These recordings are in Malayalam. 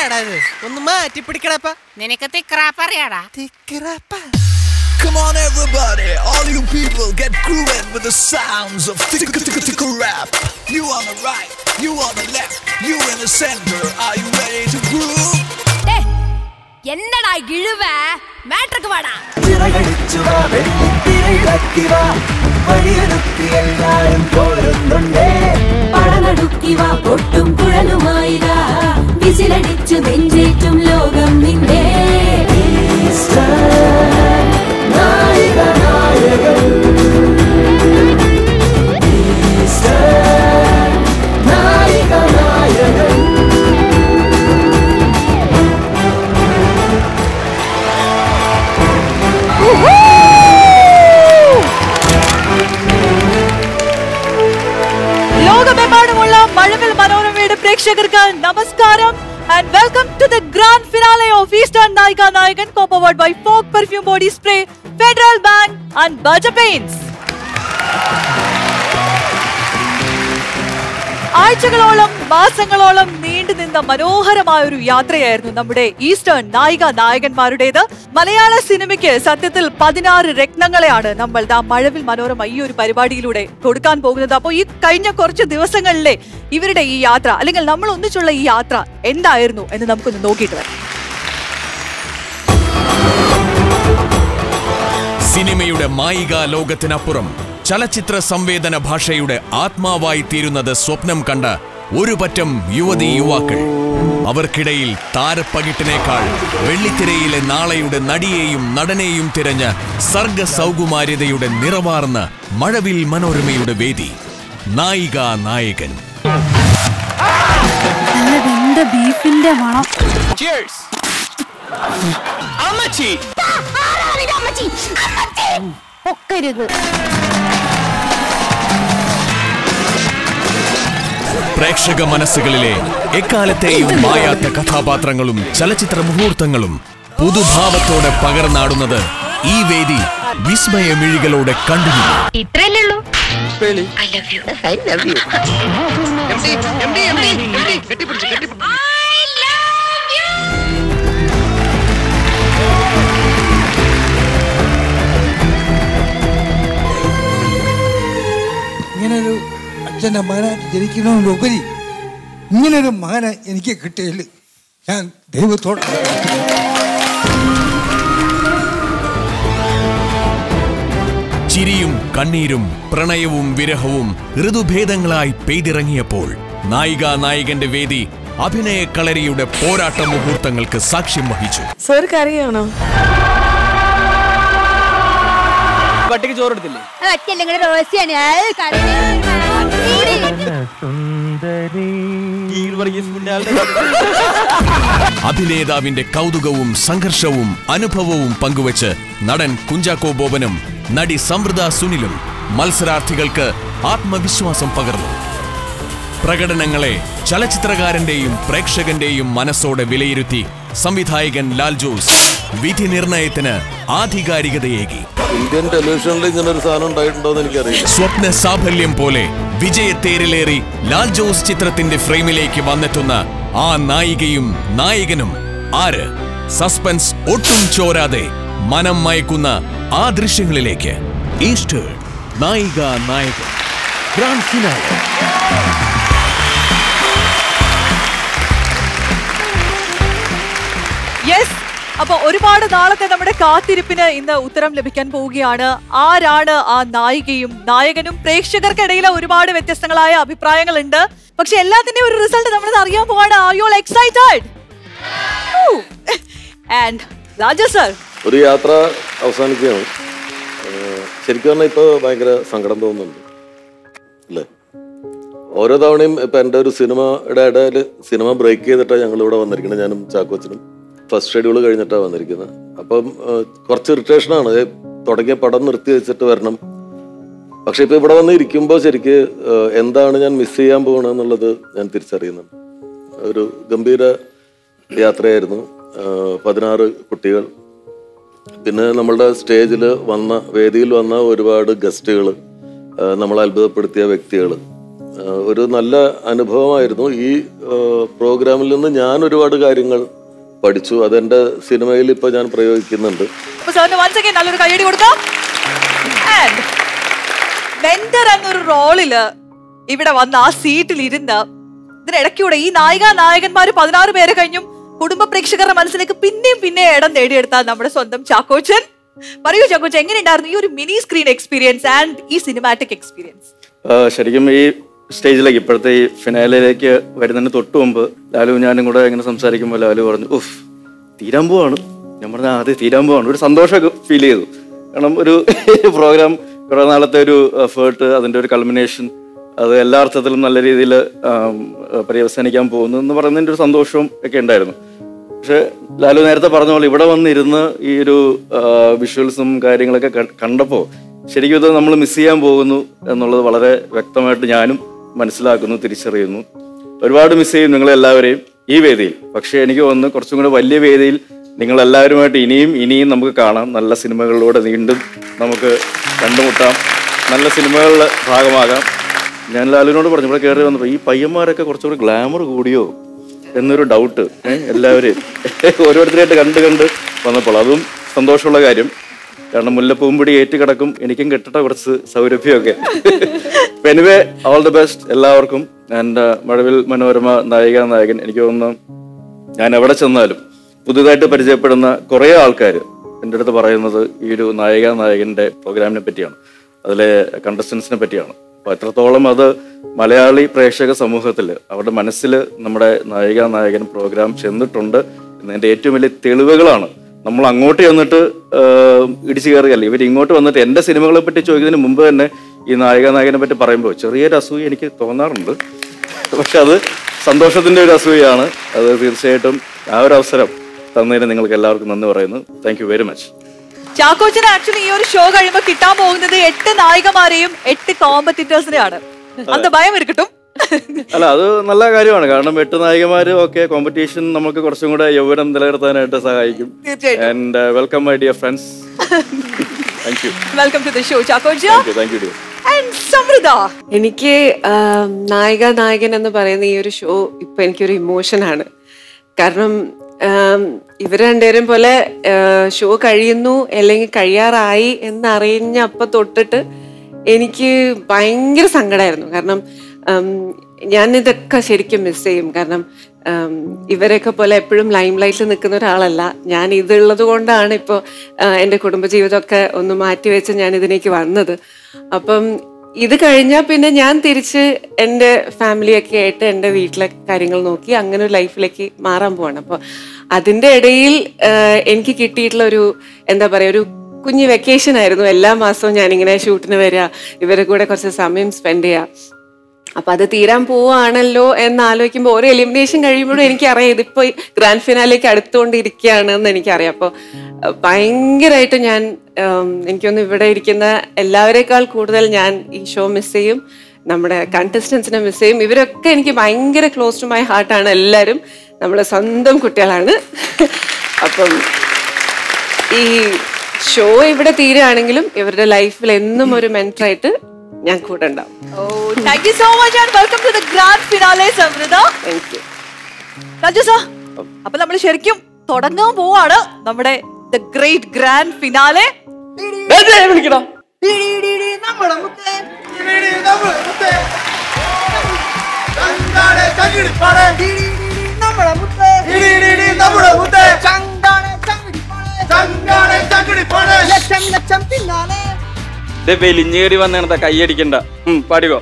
എന്തിട്ടാടാ ഇത് ഒന്ന് മാറ്റി പിടിക്കണപ്പ നിനക്ക് തിക്രാപ്പ് അറിയാടാ തിക്കിറപ്പ Come on, everybody, all you people, get grooving with the sounds of tickle tickle tickle rap. You on the right, you on the left, you in the center. Are you ready to groove? என்னடா இழுவ மேட்ருக்கு வாடா ചിറകടിച്ചുവാ വെള്ളിത്തിരയിളക്കിവാ വഴിയൊരുക്കി എല്ലാരും പോരുന്നുണ്ടേ പടനട പതുക്കിവ പൊട്ടും കുഴലുമായിതാ വിസിലടിച്ചു നെഞ്ചേറ്റും ലോകം നിന്റെ ലോകമെമ്പാടുമുള്ള പ്രേക്ഷകർക്ക് നമസ്കാരം and welcome to the grand finale of Eastern Nayika Nayakan co-powered by Fogg perfume body spray Federal Bank and Baja paints ആഴ്ചകളോളം മാസങ്ങളോളം നീണ്ടു നിന്ന മനോഹരമായ ഒരു യാത്രയായിരുന്നു നമ്മുടെ ഈസ്റ്റേൺ നായിക നായകന്മാരുടേത്. മലയാള സിനിമയ്ക്ക് സത്യത്തിൽ പതിനാറ് രത്നങ്ങളെയാണ് നമ്മൾ ദാ മഴവിൽ മനോരമ ഈ ഒരു പരിപാടിയിലൂടെ കൊടുക്കാൻ പോകുന്നത്. അപ്പോൾ ഈ കഴിഞ്ഞ കുറച്ച് ദിവസങ്ങളിലെ ഇവരുടെ ഈ യാത്ര അല്ലെങ്കിൽ നമ്മൾ ഒന്നിച്ചുള്ള ഈ യാത്ര എന്തായിരുന്നു എന്ന് നമുക്കൊന്ന് നോക്കിയിട്ട് വരാം. സിനിമയുടെ മായിക ലോകത്തിനപ്പുറം ചലച്ചിത്ര സംവേദന ഭാഷയുടെ ആത്മാവായി തീരുന്നത് സ്വപ്നം കണ്ട ഒരു പറ്റം യുവതി യുവാക്കൾ. അവർക്കിടയിൽ താരപ്പകിട്ടിനേക്കാൾ വെള്ളിത്തിരയിലെ നാളെയുടെ നടിയെയും നടനെയും തിരഞ്ഞ സർഗ സൗകുമാര്യതയുടെ നിറവാർന്ന മഴവിൽ മനോരമയുടെ വേദി. നായിക നായകൻ. ബീഫിന്റെ മണം? പൊക്കരുത്. പ്രേക്ഷക മനസ്സുകളിലെ എക്കാലത്തെയും മായാത്ത കഥാപാത്രങ്ങളും ചലച്ചിത്ര മുഹൂർത്തങ്ങളും പുതുഭാവത്തോടെ പകർന്നാടുന്നത് ഈ വേദി വിസ്മയമിഴികളോടെ കണ്ടുനിന്നു ഇത്രയല്ലേ ഉള്ളൂ ഇങ്ങനൊരു അച്ഛന്റെ മകനായിട്ട് ജനിക്കുന്നതിനുപരി ഇങ്ങനൊരു മകനെ എനിക്ക് കിട്ടിയതിൽ ഞാൻ ദൈവത്തോട് ചിരിയും കണ്ണീരും പ്രണയവും വിരഹവും ഋതുഭേദങ്ങളായി പെയ്തിറങ്ങിയപ്പോൾ നായിക നായകന്റെ വേദി അഭിനയ കളരിയുടെ പോരാട്ട മുഹൂർത്തങ്ങൾക്ക് സാക്ഷ്യം വഹിച്ചു. സർ കറിയാണോ പട്ടിക്ക് ചോറെടുത്തില്ലേ അഭിനേതാവിന്റെ കൗതുകവും സംഘർഷവും അനുഭവവും പങ്കുവച്ച് നടൻ കുഞ്ചാക്കോ ബോബനും നടി സമൃദ സുനിലും മത്സരാർത്ഥികൾക്ക് ആത്മവിശ്വാസം പകർന്നു. പ്രകടനങ്ങളെ ചലച്ചിത്രകാരന്റെയും പ്രേക്ഷകന്റെയും മനസ്സോടെ വിലയിരുത്തി സംവിധായകൻ ലാൽ ജോസ് വിധി നിർണയത്തിന് ആധികാരികതയേകി. ഇന്ത്യൻ ടെലിവിഷനിൽ ഇങ്ങനെ ഒരു സാധനം ഉണ്ടായിട്ടുണ്ടോ എന്ന് എനിക്കറിയില്ല. സ്വപ്ന സാഫല്യം പോലെ വിജയത്തേരിലേറി ലാൽ ജോസ് ചിത്രത്തിന്റെ ഫ്രെയിമിലേക്ക് വന്നെത്തുന്ന ആ നായികയും നായകനും ആര്? സസ്പെൻസ് ഒട്ടും ചോരാതെ മനം മയക്കുന്ന ആ ദൃശ്യങ്ങളിലേക്ക്. ഈസ്റ്റർ നായിക നായകൻ. Grand finale. യെസ് അപ്പൊ ഒരുപാട് നാളത്തെ നമ്മുടെ കാത്തിരിപ്പിന് ഇന്ന് ഉത്തരം ലഭിക്കാൻ പോവുകയാണ്. ആരാണ് ആ നായികയും നായകനും പ്രേക്ഷകർക്കിടയിൽ ഒരുപാട് വ്യത്യസ്തങ്ങളായ അഭിപ്രായങ്ങളുണ്ട്. പക്ഷെ എല്ലാത്തിന്റെയും ഒരു റിസൾട്ട് നമ്മൾ അറിയാൻ പോവാണ്. യു എക്സൈറ്റഡ് ആൻഡ് സർ ഒരു യാത്ര അവസാനിക്കുകയാണ്. ശരിക്കും പറഞ്ഞാൽ ഇപ്പോൾ ഭയങ്കര സങ്കടം തോന്നുന്നുണ്ട്. അല്ലേ? ഓരോ തവണയും ഇപ്പം എന്റെ ഒരു സിനിമയുടെ ഇടയിൽ സിനിമ ബ്രേക്ക് ചെയ്തിട്ടാണ് ഞങ്ങൾ ഇവിടെ വന്നിരിക്കുന്നത് ഞാനും ചാക്കോച്ചനും. ഫസ്റ്റ് ഷെഡ്യൂൾ കഴിഞ്ഞിട്ടാണ് വന്നിരിക്കുന്നത് അപ്പം കുറച്ച് ഇറിറ്റേഷനാണ് തുടങ്ങിയ പടം നിർത്തി വെച്ചിട്ട് വരണം. പക്ഷെ ഇപ്പൊ ഇവിടെ വന്ന് ഇരിക്കുമ്പോൾ ശരിക്ക് എന്താണ് ഞാൻ മിസ് ചെയ്യാൻ പോകണെന്നുള്ളത് ഞാൻ തിരിച്ചറിയുന്നുണ്ട്. ഒരു ഗംഭീര യാത്രയായിരുന്നു. പതിനാറ് കുട്ടികൾ. പിന്നെ നമ്മളുടെ സ്റ്റേജിൽ വന്ന വേദിയിൽ വന്ന ഒരുപാട് ഗസ്റ്റുകൾ നമ്മളെ അത്ഭുതപ്പെടുത്തിയ വ്യക്തികൾ ഒരു നല്ല അനുഭവമായിരുന്നു. ഈ പ്രോഗ്രാമിൽ നിന്ന് ഞാൻ ഒരുപാട് കാര്യങ്ങൾ പഠിച്ചു. അതെന്റെ സിനിമയിൽ ഇപ്പൊ ഞാൻ പ്രയോഗിക്കുന്നുണ്ട്. നല്ലൊരു കൈയടി കൊടുക്കാം. എന്നൊരു റോളിൽ ഇവിടെ വന്ന് ആ സീറ്റിൽ ഇരുന്ന് ഇതിനിടയ്ക്കൂടെ ഈ നായിക നായകന്മാര് പതിനാറ് പേരെ കഴിഞ്ഞും കുടുംബ പ്രേക്ഷകരുടെ മനസ്സിലേക്ക് പിന്നെയും പിന്നെ ഇടം നേടിയെടുത്ത നമ്മുടെ സ്വന്തം ചാക്കോച്ചൻ. പറയൂ ചാക്കോച്ചൻ എങ്ങനെയുണ്ടായിരുന്നു ഈ ഒരു മിനി സ്ക്രീൻ എക്സ്പീരിയൻസ് ആൻഡ് ഈ സിനിമാറ്റിക് എക്സ്പീരിയൻസ് ശരിക്കും ഈ സ്റ്റേജിലേക്ക് ഇപ്പോഴത്തെ ഈ ഫിനാലിലേക്ക് വരുന്നതിന് തൊട്ട് മുമ്പ് ലാലു ഞാനും കൂടെ ഇങ്ങനെ സംസാരിക്കുമ്പോൾ ലാലു പറഞ്ഞു ഉഫ് തീരാൻ പോവാണ്. ഞാൻ പറഞ്ഞ ആദ്യം തീരാൻ പോവാണ്. ഒരു സന്തോഷമൊക്കെ ഫീൽ ചെയ്തു. കാരണം ഒരു പ്രോഗ്രാം കുറേ നാളത്തെ ഒരു എഫേർട്ട് അതിന്റെ ഒരു കൾമിനേഷൻ അത് എല്ലാ അർത്ഥത്തിലും നല്ല രീതിയിൽ പര്യവസാനിക്കാൻ പോകുന്നു എന്ന് പറയുന്നതിന്റെ ഒരു സന്തോഷവും ഒക്കെ ഉണ്ടായിരുന്നു. പക്ഷെ ലാലു നേരത്തെ പറഞ്ഞ പോലെ ഇവിടെ വന്നിരുന്ന് ഈ ഒരു വിഷ്വൽസും കാര്യങ്ങളൊക്കെ കണ്ടപ്പോൾ ശരിക്കും ഇത് നമ്മൾ മിസ് ചെയ്യാൻ പോകുന്നു എന്നുള്ളത് വളരെ വ്യക്തമായിട്ട് ഞാനും മനസ്സിലാക്കുന്നു തിരിച്ചറിയുന്നു. ഒരുപാട് മിസ് ചെയ്യും നിങ്ങളെല്ലാവരെയും ഈ വേദിയിൽ. പക്ഷേ എനിക്ക് തോന്നുന്നു കുറച്ചും കൂടെ വലിയ വേദിയിൽ നിങ്ങൾ എല്ലാവരുമായിട്ട് ഇനിയും ഇനിയും നമുക്ക് കാണാം. നല്ല സിനിമകളിലൂടെ വീണ്ടും നമുക്ക് കണ്ടുമുട്ടാം. നല്ല സിനിമകളുടെ ഭാഗമാകാം. ഞാൻ ലാലുവിനോട് പറഞ്ഞു ഇവിടെ കയറി വന്നപ്പോൾ ഈ പയ്യന്മാരൊക്കെ കുറച്ചുകൂടി ഗ്ലാമർ കൂടിയോ എന്നൊരു ഡൗട്ട് എല്ലാവരെയും ഓരോരുത്തരായിട്ട് കണ്ട് കണ്ട് വന്നപ്പോൾ അതും സന്തോഷമുള്ള കാര്യം. കാരണം മുല്ലപ്പൂമ്പൊടി ഏറ്റ് കിടക്കും എനിക്കും കിട്ടട്ടെ കുറച്ച് സൗരഭ്യമൊക്കെ. എനിവേ ഓൾ ദി ബെസ്റ്റ് എല്ലാവർക്കും. എന്റെ മഴവിൽ മനോരമ നായിക നായകൻ എനിക്ക് തോന്നുന്നു ഞാൻ എവിടെ ചെന്നാലും പുതുതായിട്ട് പരിചയപ്പെടുന്ന കുറേ ആൾക്കാർ എന്റെ അടുത്ത് പറയുന്നത് ഈ ഒരു നായിക നായകന്റെ പ്രോഗ്രാമിനെ പറ്റിയാണ്. അതിലെ കണ്ടസ്റ്റൻസിനെ പറ്റിയാണ്. അപ്പോൾ എത്രത്തോളം അത് മലയാളി പ്രേക്ഷക സമൂഹത്തിൽ അവരുടെ മനസ്സിൽ നമ്മുടെ നായിക നായകൻ പ്രോഗ്രാം ചെന്നിട്ടുണ്ട്. എന്നതിന്റെ ഏറ്റവും വലിയ തെളിവുകളാണ് നമ്മൾ അങ്ങോട്ട് ചെന്നിട്ട് ഇടിച്ചു കയറുകയല്ല? ഇവർ ഇങ്ങോട്ട് വന്നിട്ട് എന്റെ സിനിമകളെ പറ്റി ചോദിക്കുന്നതിന് മുമ്പ് തന്നെ ഈ നായിക നായകനെ പറ്റി പറയുമ്പോൾ ചെറിയൊരു അസൂയ എനിക്ക് തോന്നാറുണ്ട്. പക്ഷെ അത് സന്തോഷത്തിന്റെ ഒരു അസൂയാണ് അത് തീർച്ചയായിട്ടും ആ ഒരു അവസരം തന്നതിന് നിങ്ങൾക്ക് എല്ലാവർക്കും നന്ദി പറയുന്നു. താങ്ക് യു വെരി മച്ച് ചാക്കോച്ചന് ആക്ച്വലി ഈ ഒരു ഷോ കഴിയുമ്പോൾ കിട്ടാൻ പോകുന്നത് എട്ട് നായികമാരെയും എട്ട് കോമ്പറ്റീറ്റേഴ്സിനെയാണ് അന്ന് ഭയം ഇരിക്കട്ടും. അല്ല അത് നല്ല കാര്യമാണ്. കാരണം എട്ട് നായികമാര് ഒക്കെ കോമ്പറ്റീഷൻ നമുക്ക് കുറച്ചും കൂടെ യൗവനം നിലനിർത്താനായിട്ട് സഹായിക്കും. And welcome my dear friends thank you welcome to the show thank you and Samrudha. എനിക്ക് നായിക നായകൻ എന്ന് പറയുന്ന ഈ ഒരു ഷോ ഇപ്പൊ എനിക്കൊരു ഇമോഷനാണ് കാരണം ഇവർ രണ്ടുപേരും പോലെ ഷോ കഴിയുന്നു അല്ലെങ്കിൽ കഴിയാറായി എന്നറിഞ്ഞ അപ്പൊ തൊട്ടിട്ട് എനിക്ക് ഭയങ്കര സങ്കടമായിരുന്നു കാരണം ഇതൊക്കെ ശരിക്കും മിസ് ചെയ്യും. കാരണം ഇവരെയൊക്കെ പോലെ എപ്പോഴും ലൈം ലൈറ്റിൽ നിൽക്കുന്ന ഒരാളല്ല. ഞാൻ ഇതുള്ളത് കൊണ്ടാണ് ഇപ്പോൾ എന്റെ കുടുംബജീവിതമൊക്കെ ഒന്ന് മാറ്റിവെച്ച് ഞാൻ ഇതിലേക്ക് വന്നത്. അപ്പം ഇത് കഴിഞ്ഞാൽ പിന്നെ ഞാൻ തിരിച്ച് എന്റെ ഫാമിലിയൊക്കെ ആയിട്ട് എന്റെ വീട്ടിലെ കാര്യങ്ങൾ നോക്കി അങ്ങനെ ഒരു ലൈഫിലേക്ക് മാറാൻ പോവാണ്. അപ്പോൾ അതിന്റെ ഇടയിൽ എനിക്ക് കിട്ടിയിട്ടുള്ള ഒരു എന്താ പറയുക ഒരു കുഞ്ഞു വെക്കേഷൻ ആയിരുന്നു. എല്ലാ മാസവും ഞാനിങ്ങനെ ഷൂട്ടിന് വരിക ഇവരുടെ കൂടെ കുറച്ച് സമയം സ്പെൻഡ് ചെയ്യുക. അപ്പൊ അത് തീരാൻ പോവാണല്ലോ എന്ന് ആലോചിക്കുമ്പോൾ ഓരോ എലിമിനേഷൻ കഴിയുമ്പോഴും എനിക്കറിയാം ഇതിപ്പോ ഗ്രാൻഡ് ഫിനാലേക്ക് അടുത്തുകൊണ്ടിരിക്കുകയാണ് എന്ന് എനിക്കറിയാം. അപ്പോൾ ഭയങ്കരമായിട്ട് ഞാൻ എനിക്കൊന്ന് ഇവിടെ ഇരിക്കുന്ന എല്ലാവരെക്കാൾ കൂടുതൽ ഞാൻ ഈ ഷോ മിസ് ചെയ്യും. നമ്മുടെ കണ്ടസ്റ്റൻസിനെ മിസ് ചെയ്യും. ഇവരൊക്കെ എനിക്ക് ഭയങ്കര ക്ലോസ് ടു മൈ ഹാർട്ടാണ് എല്ലാവരും. നമ്മളെ സ്വന്തം കുട്ടികളാണ്. അപ്പം ഈ ഷോ ഇവിടെ തീരുകയാണെങ്കിലും ഇവരുടെ ലൈഫിൽ എന്നും ഒരു മെന്ററായിട്ട് ഞാൻ കൂടെ ഉണ്ടാവും thank you so much and welcome to the grand finale Samrudha thank you Raju sir അപ്പൊ നമ്മൾ ശരിക്കും തുടങ്ങാൻ പോവാണ് നമ്മുടെ ദ ഗ്രേറ്റ് ഗ്രാൻഡ് ഫിനാലെ വിളിക്കണോ ഇത് വെലിഞ്ഞേറി വന്നേണ കൈയടിക്കണ്ട ഉം, പാടിക്കോ.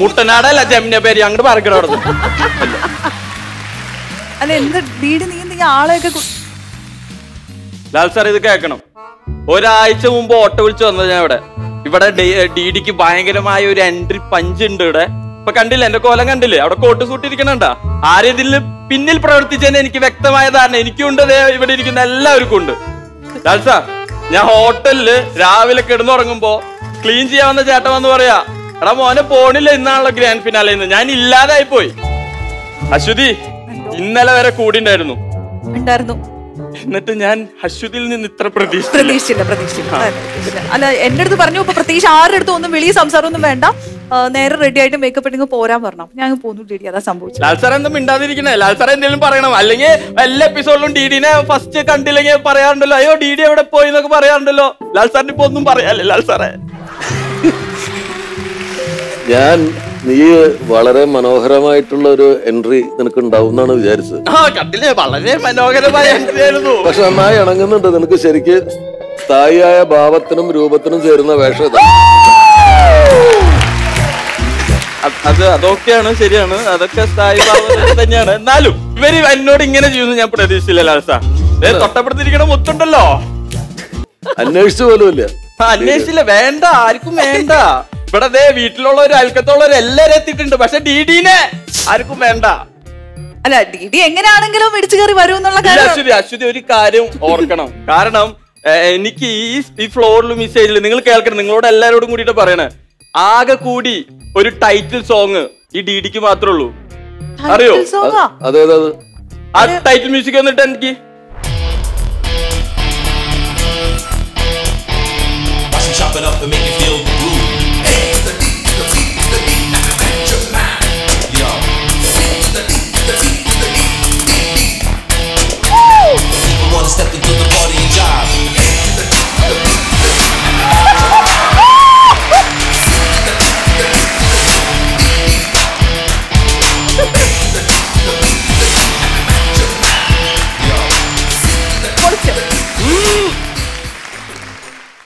മുട്ടനാടല്ല ജമിനെ പേര് അങ്ങോട്ട് പറക്കണ അവിടെ ലാൽ സാർ ഇത് കേൾക്കണം. ഒരാഴ്ച മുമ്പ് ഓട്ടോ വിളിച്ചു വന്നത് ഞാൻ ഇവിടെ. ഇവിടെ ഡി ഡിക്ക് ഭയങ്കരമായ ഒരു എൻട്രി പഞ്ച് ഉണ്ട് ഇവിടെ. ഇപ്പൊ കണ്ടില്ല എന്റെ കോലം കണ്ടില്ലേ? അവിടെ കോട്ട് സൂട്ടിരിക്കണണ്ട? ഇതിൽ പിന്നിൽ പ്രവർത്തിച്ചതിന് എനിക്ക് വ്യക്തമായ ധാരണ എനിക്കുണ്ട് ഇവിടെ ഇരിക്കുന്ന എല്ലാവർക്കും ഉണ്ട്. ലാൽ സാർ ഞാൻ ഹോട്ടലിൽ രാവിലെ കിടന്നുറങ്ങുമ്പോ ക്ലീൻ ചെയ്യാവുന്ന ചേട്ടൻ വന്ന് പറയാ എടാ മോനെ പോണില്ല ഇന്നാണല്ലോ ഗ്രാൻഡ് ഫിനാലെന്ന് ഞാൻ ഇല്ലാതായി പോയി അശ്വതി ഇന്നലെ വരെ കൂടിണ്ടായിരുന്നു. ഉണ്ടായിരുന്നു. എന്നിട്ട് ഞാൻ അശ്വതിയിൽ നിന്ന് ഇത്ര പ്രതീക്ഷ പ്രതീക്ഷിച്ചില്ല പ്രതീക്ഷിച്ചില്ല അല്ല എന്റെ അടുത്ത് പറഞ്ഞു ഇപ്പൊ പ്രത്യേകിച്ച് ആരുടെ അടുത്തും ഒന്നും വെളിയിൽ സംസാരം ഒന്നും വേണ്ട നേരെ റെഡി ആയിട്ട് മേക്കപ്പ് ഇട്ടിങ്ങ് പോരാൻ പറഞ്ഞു. ഞാൻ അങ്ങ് പോന്നു ഡി ഡി. അതാ സംഭവിച്ചു ലാൽ സാർ ഒന്നും മിണ്ടാതിരിക്കണേ. ലാൽ സാർ എന്തെങ്കിലും പറയണം. അല്ലെങ്കിൽ എല്ലാ എപ്പിസോഡിലും ഡി ഡിനെ ഫസ്റ്റ് കണ്ടില്ലെങ്കിൽ പറയാറുണ്ടല്ലോ. അയ്യോ ഡി ഡി എവിടെ പോയി എന്നൊക്കെ പറയാറുണ്ടല്ലോ. ലാൽ സാറിന് ഇപ്പൊ ഒന്നും പറയാല്ലേ ലാൽ സാറേ. ഞാൻ നീ വളരെ മനോഹരമായിട്ടുള്ള ഒരു എൻട്രി നിനക്ക് ഉണ്ടാവും എന്നാണ് വിചാരിച്ചത് കണ്ടില്ലേ? വളരെ മനോഹരമായ എൻട്രി ആയിരുന്നു പക്ഷെ നന്നായി ഇണങ്ങുന്നുണ്ട് നിനക്ക് ശരിക്ക് സ്ഥായിയായ ഭാവത്തിനും രൂപത്തിനും ചേരുന്ന വേഷം ഇതാ. അത് അത് അതൊക്കെയാണ് ശരിയാണ്. അതൊക്കെ സ്ഥായി ഭാവം തന്നെയാണ്. എന്നാലും ഇവർ എന്നോട് ഇങ്ങനെ ചെയ്യുന്നു ഞാൻ പ്രതീക്ഷിച്ചില്ല ലാൽ ദേ തൊട്ടപ്പെടുത്തിരിക്കണ മുത്തുണ്ടല്ലോ. അന്വേഷിച്ചു പോലും ഇല്ല ആ, അന്വേഷിച്ചില്ല. വേണ്ട ആർക്കും വേണ്ട. ഇവിടെ ദേ വീട്ടിലുള്ളവരും അയൽക്കത്തുള്ളവരും എല്ലാരും എത്തിയിട്ടുണ്ട്. പക്ഷെ ഡി ഡിനെ ആർക്കും വേണ്ട. അല്ല ഡി ഡി എങ്ങനെയാണെങ്കിലും ഇടിച്ചു കയറി വരും എന്നുള്ള കാര്യം അശ്വതി അശ്വതി ഒരു കാര്യം ഓർക്കണം. കാരണം എനിക്ക് ഈ ഈ ഫ്ലോറിലും ഈ സ്റ്റേജിലും നിങ്ങൾ കേൾക്കണം നിങ്ങളോട് എല്ലാരോടും കൂടിയിട്ട് പറയണേ. ആകെ കൂടി ഒരു ടൈറ്റിൽ സോങ് ഈ ഡി ഡിക്ക് മാത്രമേ ഉള്ളൂ അറിയോ? അതെ അതെ ആ? ടൈറ്റിൽ മ്യൂസിക് വന്നിട്ട് എനിക്ക്. Up and make you feel People wanna step into the party and job.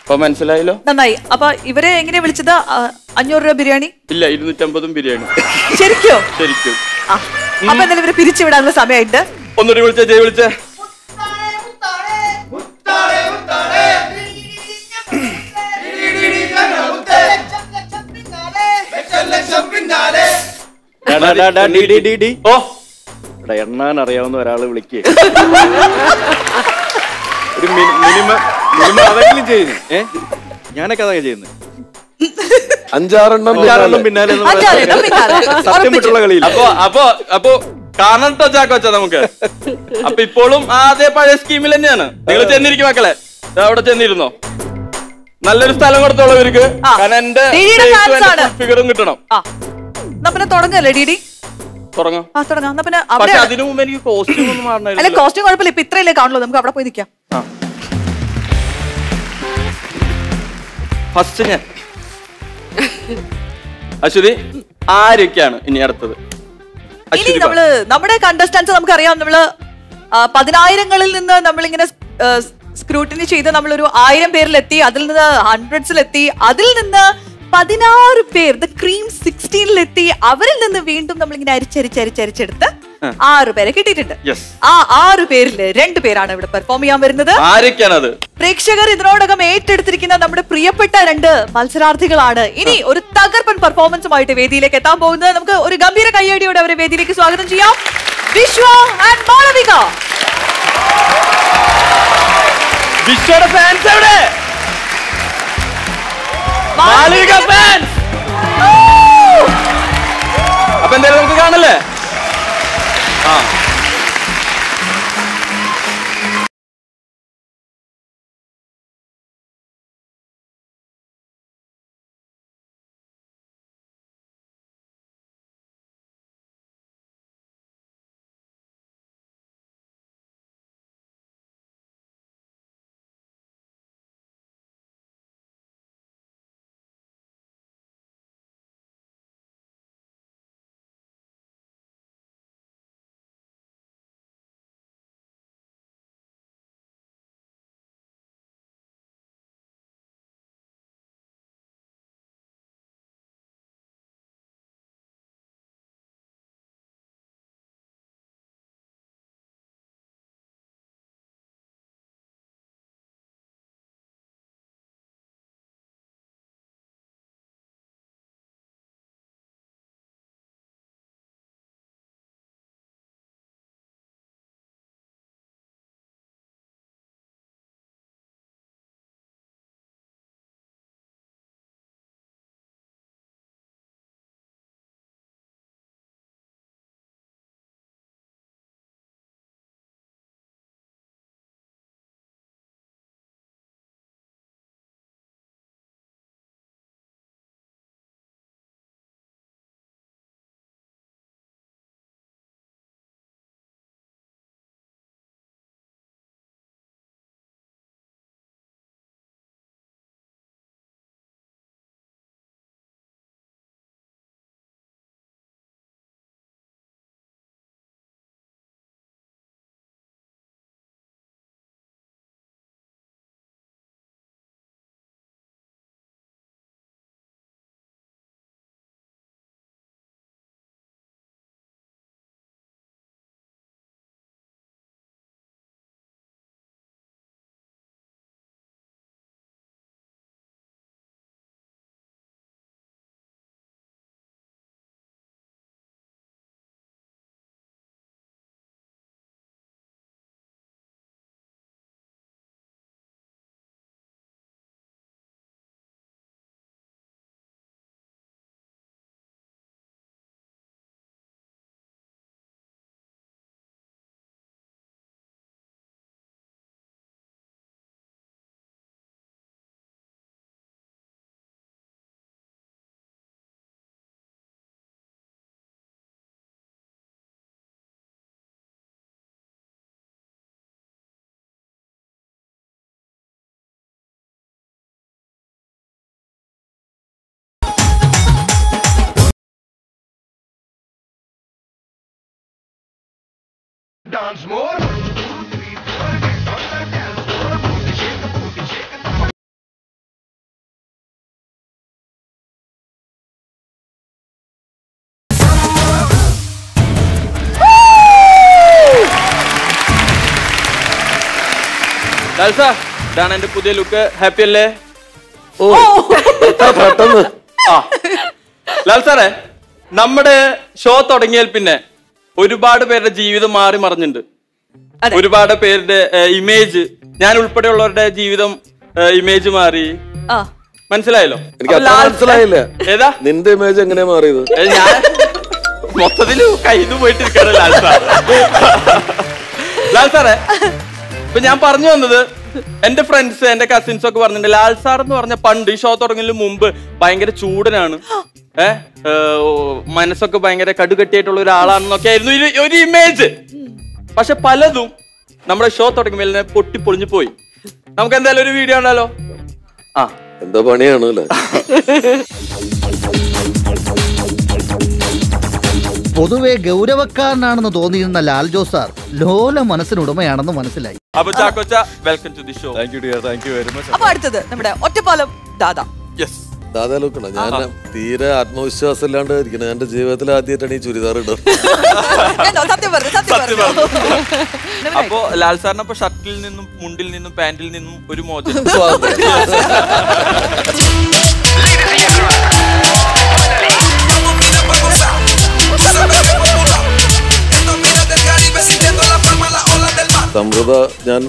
അപ്പൊ മനസ്സിലായല്ലോ? നന്നായി. അപ്പൊ ഇവരെ എങ്ങനെ വിളിച്ചത്? അഞ്ഞൂറ് രൂപ ബിരിയാണി? ഇല്ല ഇരുന്നൂറ്റമ്പതും ബിരിയാണി. ശരിക്കും? ശരിക്കും. ആ അപ്പൊ എന്തായാലും ഇവരെ പിരിച്ചുവിടാനുള്ള സമയമായിട്ട്. ഒന്നുകൂടി വിളിച്ചേ ജയ് വിളിച്ച. എണ്ണാൻ അറിയാവുന്ന ഒരാൾ വിളിക്കേ. ഒരു മിനിമം മിനിമം അതെങ്കിലും ചെയ്യുന്നു. ഏ? ഞാനൊക്കെ അതൊക്കെ ചെയ്യുന്നത് അഞ്ചാറെണ്ണം അഞ്ചാറെണ്ണം പിന്നാലെ. സത്യം വിട്ടുള്ള കളിയില്ല? അപ്പൊ അപ്പൊ അപ്പൊ കാണണം ചാക്കോച്ച നമുക്ക്. അപ്പൊ ഇപ്പോഴും ആദ്യ അതേ പഴയ സ്കീമിൽ തന്നെയാണ്. നിങ്ങൾ ചെന്നിരിക്കും മക്കളെ. അവിടെ ചെന്നിരുന്നോ? നല്ലൊരു സ്ഥലം കൊടുത്തോളൂ ഇവർക്ക്. കാരണം എന്റെ. ഫിഗറും കിട്ടണം. പിന്നെ തുടങ്ങല്ലേ കോസ്റ്റ്യൂം ഒന്നും അല്ല കോസ്റ്റ്യൂം കുഴപ്പമില്ല. ഇപ്പൊ ഇത്രയല്ലേ കാണുള്ളൂ. നമുക്ക് അവിടെ പോയി നിൽക്കാം ഫസ്റ്റ് ഞാൻ. അശ്വതി ആരൊക്കെയാണ് ഇനി അടുത്തത്? ഇനി നമ്മൾ നമ്മുടെ കണ്ടസ്റ്റൻസ് നമുക്കറിയാം. നമ്മൾ പതിനായിരങ്ങളിൽ നിന്ന് നമ്മളിങ്ങനെ സ്ക്രൂട്ടിനി ചെയ്ത് നമ്മളൊരു ആയിരം പേരിലെത്തി അതിൽ നിന്ന് ഹൺഡ്രഡ്സിലെത്തി അതിൽ നിന്ന് പതിനാറ് പേർ ദ ക്രീം സിക്സ്റ്റീനിലെത്തി അവരിൽ നിന്ന് വീണ്ടും നമ്മളിങ്ങനെ അരിച്ചരിച്ചരിച്ചരിച്ചെടുത്ത് ആ. ആറ് പേരെ കിട്ടിയിട്ടുണ്ട്. ആ ആറ് പേരിൽ രണ്ടു പേരാണ് ഇവിടെ പെർഫോം ചെയ്യാൻ വരുന്നത്. പ്രേക്ഷകർ ഇതിനോടകം ഏറ്റെടുത്തിരിക്കുന്ന നമ്മുടെ പ്രിയപ്പെട്ട രണ്ട് മത്സരാർത്ഥികളാണ്. ഇനി ഒരു തകർപ്പൻ പെർഫോമൻസുമായിട്ട് വേദിയിലേക്ക് എത്താൻ പോകുന്നത്. നമുക്ക് ഒരു ഗംഭീര കയ്യടിയോടെ അവരെ വേദിയിലേക്ക് സ്വാഗതം ചെയ്യാം. വിശ്വ ആൻഡ് മാളവിക. വിശ്വയുടെ ഫാൻസ് എവിടെ? മാളവിക ഫാൻസ് അപ്പൊ എന്തായാലും നമുക്ക് കാണല്ലേ ആ. ലാൽസ ഇതാണ് എന്റെ പുതിയ ലുക്ക്. ഹാപ്പി അല്ലേ? ഓ. പെട്ടെന്ന്. ആ. ലാൽ സാറേ നമ്മുടെ ഷോ തുടങ്ങിയാൽ പിന്നെ ഒരുപാട് പേരുടെ ജീവിതം മാറി മറിഞ്ഞിട്ടുണ്ട്. ഒരുപാട് പേരുടെ ഇമേജ് ഞാൻ ഉൾപ്പെടെയുള്ളവരുടെ ജീവിതം ഇമേജ് മാറി. ആ. മനസ്സിലായല്ലോ? എനിക്ക് മനസ്സിലായില്ല. ഏതാ? നിന്റെ ഇമേജ് എങ്ങനെ മാറിയത്? ഞാൻ മൊത്തത്തിൽ കയ്യിൽ പോയിട്ടിരിക്കാണ് ലാൽ സാർ ലാൽ സാറേ ഇപ്പൊ ഞാൻ പറഞ്ഞു വന്നത് എന്റെ ഫ്രണ്ട്സ് എന്റെ കസിൻസ് ഒക്കെ പറഞ്ഞിട്ടുണ്ട് ലാൽ സാർ എന്ന് പറഞ്ഞ പണ്ട് ഈ ഷോ തുടങ്ങുന്നതിന് മുമ്പ് ഭയങ്കര ചൂടനാണ്. ഏ ഏ, ഓ, മനസ്സൊക്കെ ഭയങ്കര കടുകട്ടിയായിട്ടുള്ള ഒരാളാണെന്നൊക്കെ ആയിരുന്നു ഒരു- ഇമേജ് പക്ഷെ പലതും നമ്മുടെ ഷോ തുടങ്ങുമ്പോൾ തന്നെ പൊട്ടിപ്പൊളിഞ്ഞു പോയി. നമുക്ക് എന്തായാലും ഒരു വീഡിയോ ഉണ്ടല്ലോ ആ. എന്താ പണിയാണ് പൊതുവെ ഗൗരവക്കാരനാണെന്ന് തോന്നിയിരുന്ന ലാൽ ജോസ് സാർ ലോല മനസ്സിനുടമയാണെന്ന് മനസ്സിലായി. അപ്പൊ Chakocha welcome to the show thank you dear thank you very much അപ്പൊ അടുത്തത് നമ്മുടെ ഒറ്റപ്പാലം ദാദ. യെസ് ദാദാ ലോക്കണ ഞാൻ തീരെ ആത്മവിശ്വാസം ഇല്ലാണ്ട് ഇരിക്കണം എന്റെ ജീവിതത്തിൽ ആദ്യമായിട്ടാണ് ഈ ചുരിദാർ ഇടുന്നത്. അപ്പോ ലാൽ സാറിന് അപ്പൊ ഷർട്ടിൽ നിന്നും മുണ്ടിൽ നിന്നും പാന്റിൽ നിന്നും ഒരു മോചനം. സമൃദ്ധ ഞാൻ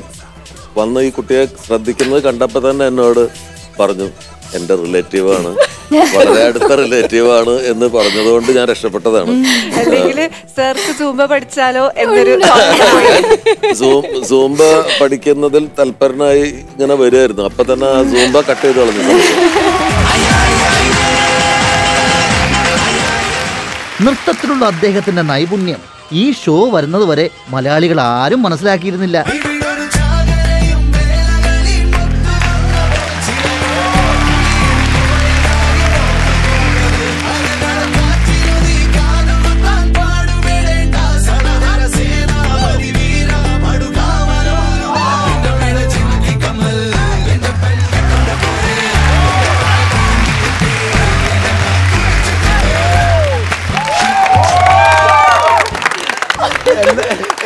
വന്ന് ഈ കുട്ടിയെ ശ്രദ്ധിക്കുന്നത് കണ്ടപ്പോ തന്നെ എന്നോട് പറഞ്ഞു എന്റെ റിലേറ്റീവ് ആണ്. വളരെ അടുത്ത റിലേറ്റീവ് ആണ് എന്ന് പറഞ്ഞതുകൊണ്ട് ഞാൻ രക്ഷപ്പെട്ടതാണ്. പഠിച്ചാലോ എന്നൊരു സൂം സൂംബ പഠിക്കുന്നതിൽ തൽപരനായി ഇങ്ങനെ വരുമായിരുന്നു അപ്പൊ തന്നെ ആ സൂംബ കട്ട് ചെയ്ത് കളഞ്ഞു. നൃത്തത്തിലുള്ള അദ്ദേഹത്തിന്റെ നൈപുണ്യം. ഈ ഷോ വരുന്നതുവരെ മലയാളികൾ ആരും മനസ്സിലാക്കിയിരുന്നില്ല.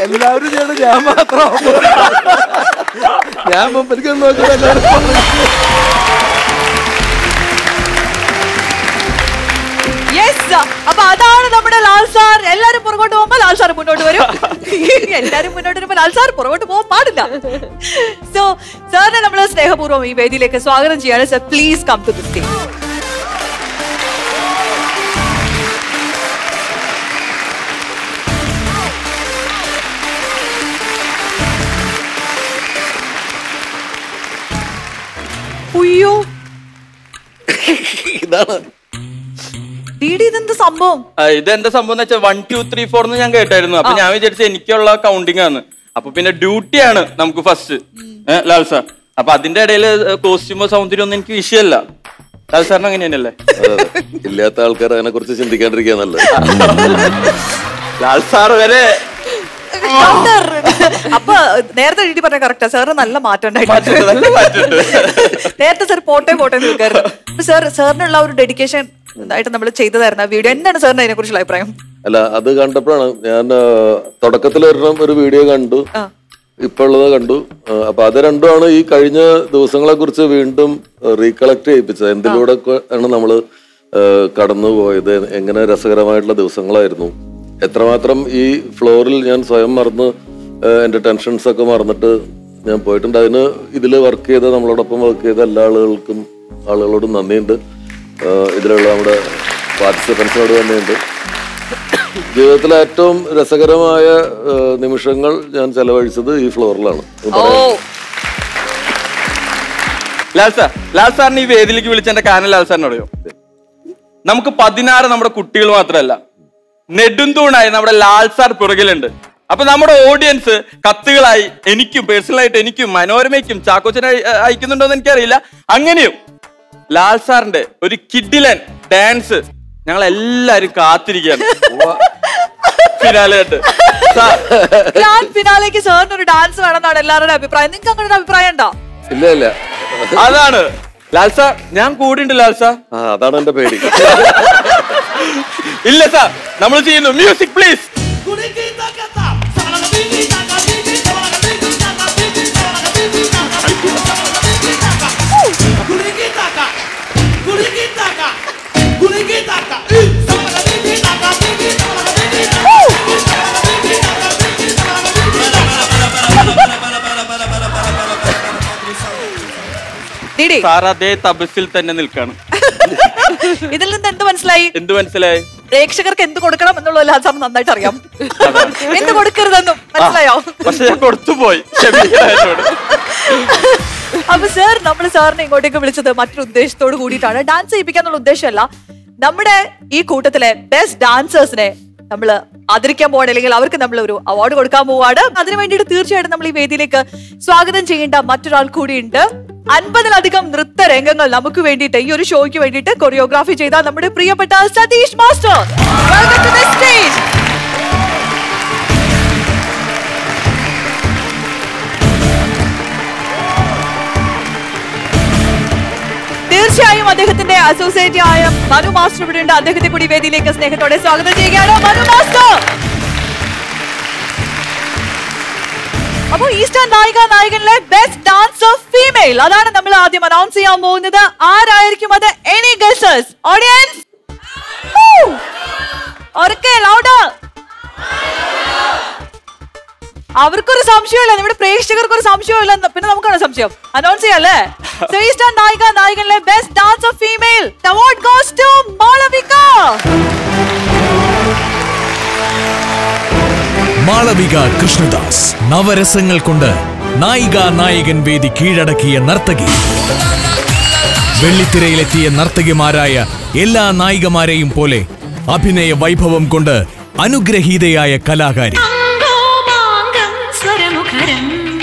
എല്ലാവരും ചെയ്യണം. ഞാൻ മാത്രം ഞാൻ മുമ്പിലേക്ക് നോക്കുന്നത് എല്ലാവരും അപ്പൊ അതാണ് നമ്മുടെ ലാൽ സാർ. എല്ലാരും പുറകോട്ട് പോകുമ്പോ ലാൽ സാർ മുന്നോട്ട് വരും. എല്ലാരും മുന്നോട്ട് വരുമ്പോ ലാൽ സാർ പുറകോട്ട് പോകാൻ പാടില്ല. സോ സാറിനെ നമ്മൾ സ്നേഹപൂർവം ഈ വേദിയിലേക്ക് സ്വാഗതം ചെയ്യാണ്. Sir please come to the stage ഉയ്യോ ഇതാണ്. ഡിഡി ഇതെന്ത് സംഭവം? ഇതെന്താ സംഭവം എന്ന് വെച്ചാൽ വൺ ടു ത്രീ ഫോർ എന്ന് ഞാൻ കേട്ടായിരുന്നു. അപ്പൊ ഞാൻ വിചാരിച്ചു എനിക്കുള്ള കൗണ്ടിങ് ആണ്. അപ്പൊ പിന്നെ ഡ്യൂട്ടിയാണ് നമുക്ക് ഫസ്റ്റ് ലാൽ സാർ. അപ്പൊ അതിന്റെ ഇടയിൽ കോസ്റ്റ്യൂമോ സൗന്ദര്യം ഒന്നും എനിക്ക് വിഷയമല്ല ലാൽ സാറിന് അങ്ങനെ തന്നെയല്ലേ അതെ, അതെ. ഇല്ലാത്ത ആൾക്കാർ അതിനെ കുറിച്ച് ചിന്തിക്കാണ്ടിരിക്കാന്നല്ലേ ലാൽസാർ ലാൽ സാർ വരെ അപ്പൊ നേരത്തെ എഴുതി പറഞ്ഞ കറക്റ്റാ സാറ് നല്ല മാറ്റം ഉണ്ടായിട്ടുണ്ട്. നേരത്തെ സാർ പോട്ടെ പോട്ടെ എന്ന് നിൽക്കായിരുന്നു അപ്പൊ സാർ സാറിനുള്ള ഒരു ഡെഡിക്കേഷൻ ായിട്ട് നമ്മൾ ചെയ്തു ആ വീഡിയോ എന്താണ് സാറിന് അതിനെ കുറിച്ചുള്ള അഭിപ്രായം? അല്ല അത് കണ്ടപ്പോഴാണ് ഞാൻ തുടക്കത്തിൽ ഒരെണ്ണം ഒരു വീഡിയോ കണ്ടു. ഇപ്പൊ ഉള്ളത് കണ്ടു. അപ്പൊ അത് രണ്ടുമാണ് ഈ കഴിഞ്ഞ ദിവസങ്ങളെ കുറിച്ച് വീണ്ടും റീകളക്ട് ചെയ്യിപ്പിച്ചത്. എന്തിലൂടെ ആണ് നമ്മൾ കടന്നു പോയത് എങ്ങനെ രസകരമായിട്ടുള്ള ദിവസങ്ങളായിരുന്നു? എത്രമാത്രം ഈ ഫ്ലോറിൽ ഞാൻ സ്വയം മറന്ന് എന്റെ ടെൻഷൻസ് ഒക്കെ മറന്നിട്ട് ഞാൻ പോയിട്ടുണ്ട്. അതിന് ഇതിൽ വർക്ക് ചെയ്ത നമ്മളോടൊപ്പം വർക്ക് ചെയ്ത എല്ലാ ആളുകൾക്കും ആളുകളോടും നന്ദിയുണ്ട്. ഇതിലുള്ള നമ്മുടെ പാർട്ടിസിപ്പൻസിനോട് നന്ദിയുണ്ട്. ജീവിതത്തിലെ ഏറ്റവും രസകരമായ നിമിഷങ്ങൾ ഞാൻ ചെലവഴിച്ചത് ഈ ഫ്ലോറിലാണ്. ലാൽ ഈ വേദിയിലേക്ക് വിളിച്ചെന്റെ കാരണം ലാൽ നമുക്ക് പതിനാറ് നമ്മുടെ കുട്ടികൾ മാത്രമല്ല നെടുന്തൂണായി നമ്മുടെ ലാൽ സാർ പുറകിലുണ്ട്. അപ്പൊ നമ്മുടെ ഓഡിയൻസ് കത്തുകളായി എനിക്കും പേഴ്സണലായിട്ട് എനിക്കും മനോരമയ്ക്കും ചാക്കോച്ചനെ അയ- അയക്കുന്നുണ്ടോ എന്ന് എനിക്കറിയില്ല. അങ്ങനെയും ലാൽ സാറിന്റെ ഒരു കിഡിലൻ ഡാൻസ് ഞങ്ങൾ എല്ലാരും കാത്തിരിക്കുകയാണ് ഫിനാലെ ഉണ്ട് ഗ്രാൻഡ് ഫിനാലേക്ക് സാറിന് ഒരു ഡാൻസ് വേണമെന്നാണ് എല്ലാവരുടെ അഭിപ്രായം. നിങ്ങൾക്ക് അങ്ങനെ ഒരു അഭിപ്രായം ഉണ്ടോ? ഇല്ല ഇല്ല. അതാണ്. ലാൽസ ഞാൻ കൂടിണ്ട് ലാൽ സാർ. അതാണ് എന്റെ പേടി. ഇല്ല സാർ നമ്മൾ ചെയ്യുന്നു. മ്യൂസിക് പ്ലീസ് ഡിഡി സാർ അതേ തപസ്സിൽ തന്നെ നിൽക്കാണ്. ഇതിൽ നിന്ന് എന്ത് മനസ്സിലായി? എന്ത് മനസ്സിലായി? പ്രേക്ഷകർക്ക് എന്ത് കൊടുക്കണം എന്നുള്ളത് സാർ നന്നായിട്ട് അറിയാം എന്ത് കൊടുക്കരുതെന്നും മനസ്സിലായോ? പക്ഷെ ഞാൻ കൊടുത്തുപോയി. പോയി. അപ്പൊ സാർ നമ്മൾ സാറിനെ ഇങ്ങോട്ടേക്ക് വിളിച്ചത് മറ്റൊരു ഉദ്ദേശത്തോട് കൂടിയിട്ടാണ്. ഡാൻസ് ചെയ്യിപ്പിക്കാന്നുള്ള ഉദ്ദേശമല്ല. നമ്മുടെ ഈ കൂട്ടത്തിലെ ബെസ്റ്റ് ഡാൻസേഴ്സിനെ നമ്മൾ ആദരിക്കാൻ പോവാണ് അല്ലെങ്കിൽ അവർക്ക് നമ്മൾ ഒരു അവാർഡ് കൊടുക്കാൻ പോവാണ്. അതിനു വേണ്ടിയിട്ട് തീർച്ചയായിട്ടും നമ്മൾ ഈ വേദിയിലേക്ക് സ്വാഗതം ചെയ്യേണ്ട മറ്റൊരാൾ കൂടിയുണ്ട്. അൻപതിലധികം നൃത്ത രംഗങ്ങൾ നമുക്ക് വേണ്ടിയിട്ട് ഈ ഒരു ഷോയ്ക്ക് വേണ്ടിയിട്ട് കൊറിയോഗ്രാഫി ചെയ്ത നമ്മുടെ പ്രിയപ്പെട്ട Satheesh master. Welcome to the stage തീർച്ചയായും അദ്ദേഹത്തിന്റെ അസോസിയേറ്റ് ആയ മനു മാസ്റ്റർ ഇവിടെ ഉണ്ട്. അദ്ദേഹത്തെ കൂടി വേദിയിലേക്ക് സ്നേഹത്തോടെ സ്വാഗതം ചെയ്യുകയാണ് മനു മാസ്റ്റർ. അപ്പോൾ ഈസ്റ്റേൺ നായിക നായകനിലെ ബെസ്റ്റ് ഡാൻസർ ഫീമെയിൽ അതാണ് നമ്മൾ ആദ്യം അനൗൺസ് ചെയ്യാൻ പോകുന്നത്. ആരായിരിക്കും അത്? എനി ഗസേഴ്സ് ഓഡിയൻസ് അവർക്കൊരു സംശയമില്ല. നമ്മുടെ പ്രേക്ഷകർക്ക് ഒരു സംശയമില്ല. പിന്നെ നമുക്കാണ് സംശയം. അനൗൺസ് ചെയ്യാല്ലേ Eastern Nayika നായകനിലെ best dancer female award goes to Malavika. Malavika Krishnadas. നവരസങ്ങൾ കൊണ്ട് നായിക നായകൻ വേദി കീഴടക്കിയ നർത്തകി. വെള്ളിത്തിരയിലെത്തിയ നർത്തകിമാരായ എല്ലാ നായികമാരെയും പോലെ അഭിനയ വൈഭവം കൊണ്ട് അനുഗ്രഹീതയായ കലാകാരി.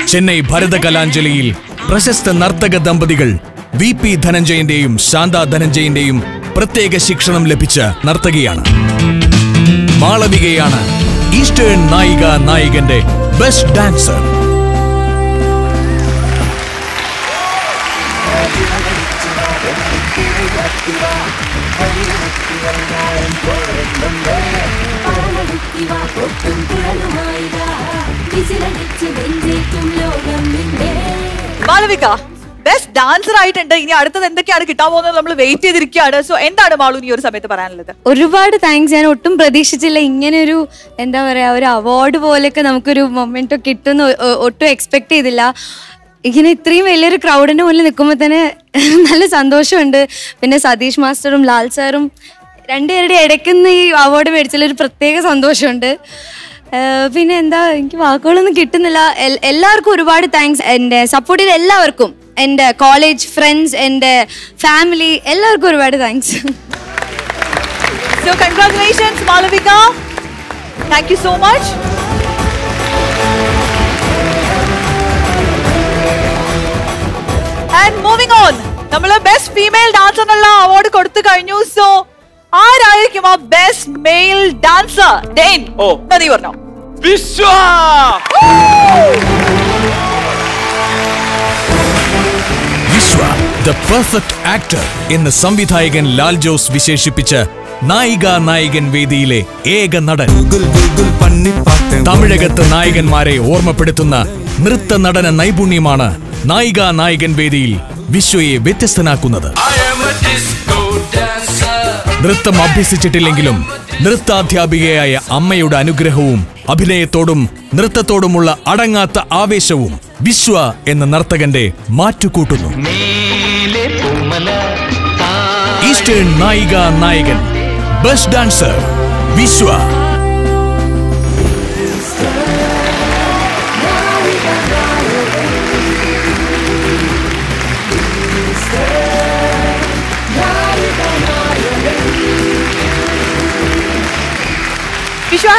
ചെന്നൈ ഭരതകലാഞ്ജലിയിൽ പ്രശസ്ത നർത്തക ദമ്പതികൾ വി പി ധനഞ്ജയന്റെയും ശാന്ത ധനഞ്ജയന്റെയും പ്രത്യേക ശിക്ഷണം ലഭിച്ച നർത്തകിയാണ്. മാളവികയാണ് ഈസ്റ്റേൺ നായിക നായകന്റെ best dancer. Malavika best dancer ആയിട്ടുണ്ട്. ഇനി അടുത്തത് എന്തൊക്കെയാണ് കിട്ടാൻ പോകുന്നത് നമ്മൾ വെയിറ്റ് ചെയ്തിരിക്കുകയാണ്. സോ എന്താണ് മാളു ഈ ഒരു സമയത്ത് പറയാനുള്ളത്? ഒരുപാട് താങ്ക്സ് ഞാൻ ഒട്ടും പ്രതീക്ഷിച്ചില്ല. ഇങ്ങനെ ഒരു എന്താ പറയാ ഒരു അവാർഡ് പോലെയൊക്കെ നമുക്കൊരു മൊമെന്റ് ഒ- ഒട്ടും എക്സ്പെക്ട് ചെയ്തില്ല. ഇങ്ങനെ ഇത്രയും വലിയൊരു ക്രൗഡിന്റെ മുന്നിൽ നിൽക്കുമ്പോൾ തന്നെ നല്ല സന്തോഷമുണ്ട്. പിന്നെ സതീഷ് മാസ്റ്ററും ലാൽ സാറും രണ്ടുപേരുടെ ഇടയ്ക്കുന്ന ഈ അവാർഡ് മേടിച്ചതിൽ ഒരു പ്രത്യേക സന്തോഷമുണ്ട്. പിന്നെ എന്താ എനിക്ക് വാക്കുകളൊന്നും കിട്ടുന്നില്ല. എല്ലാവർക്കും ഒരുപാട് താങ്ക്സ് എന്റെ സപ്പോർട്ട് ചെയ്ത എല്ലാവർക്കും എന്റെ കോളേജ് ഫ്രണ്ട്സ് എന്റെ ഫാമിലി എല്ലാവർക്കും ഒരുപാട് thanks so congratulations Malavika thank you so much and moving on നമ്മൾ ബെസ്റ്റ് ഫീമെയിൽ ഡാൻസറിനുള്ള അവാർഡ് കൊടുത്തു കഴിഞ്ഞു. സോ ആരായിരിക്കും ആ ബെസ്റ്റ് മെയിൽ ഡാൻസർ ഡെയിൻ ഓ. നീ പറഞ്ഞോ? Viswa! Viswa the perfect actor എന്ന് സംവിധായകൻ ലാൽ ജോസ് വിശേഷിപ്പിച്ച് നായിക നായകൻ വേദിയിലെ ഏക നടൻ. തമിഴകത്ത് നായകന്മാരെ ഓർമ്മപ്പെടുത്തുന്ന നൃത്ത നടന നൈപുണ്യമാണ് നായിക നായകൻ വേദിയിൽ വിശ്വയെ വ്യത്യസ്തനാക്കുന്നത്. നൃത്തം അഭ്യസിച്ചിട്ടില്ലെങ്കിലും നൃത്താധ്യാപികയായ അമ്മയുടെ അനുഗ്രഹവും അഭിനയത്തോടും നൃത്തത്തോടുമുള്ള അടങ്ങാത്ത ആവേശവും വിശ്വ എന്ന നർത്തകന്റെ മാറ്റുകൂട്ടുന്നു. Eastern Nayika Nayakan best dancer Viswa.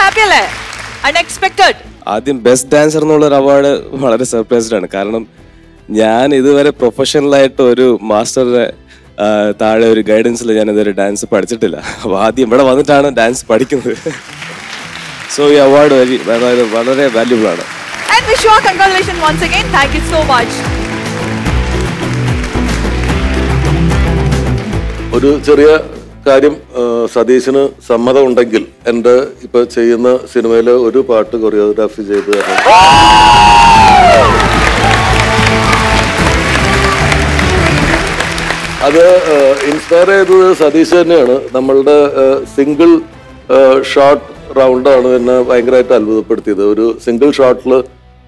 Happy അല്ലേ അൺഎക്സ്പെക്ടഡ് ആദ്യം ബെസ്റ്റ് ഡാൻസർ എന്നുള്ള ഒരു അവാർഡ് വളരെ സർപ്രൈസ്ഡ് ആണ്. കാരണം ഞാൻ ഇതുവരെ പ്രൊഫഷണലായിട്ട് ഒരു മാസ്റ്ററുടെ താഴെ ഒരു ഗൈഡൻസിൽ ഞാൻ ഇതുവരെ ഡാൻസ് പഠിച്ചിട്ടില്ല. അപ്പോൾ ആദ്യം ഇവിടെ വന്നിട്ടാണ് ഡാൻസ് പഠിക്കുന്നത്. സോ ഈ അവാർഡ് വഴി വളരെ വളരെ വാല്യുബിൾ ആണ്. And wish you all congratulations once again. Thank you so much. ഒരു ചെറിയ കാര്യം സതീശിന് സമ്മതം ഉണ്ടെങ്കിൽ എന്റെ ഇപ്പൊ ചെയ്യുന്ന സിനിമയിലെ ഒരു പാട്ട് കൊറിയോഗ്രാഫി ചെയ്ത്. അത് ഇൻസ്പയർ ചെയ്തത് സതീഷ് തന്നെയാണ്. നമ്മളുടെ സിംഗിൾ ഷോട്ട് റൗണ്ടാണ് എന്നെ ഭയങ്കരമായിട്ട് അത്ഭുതപ്പെടുത്തിയത്. ഒരു സിംഗിൾ ഷോട്ടിൽ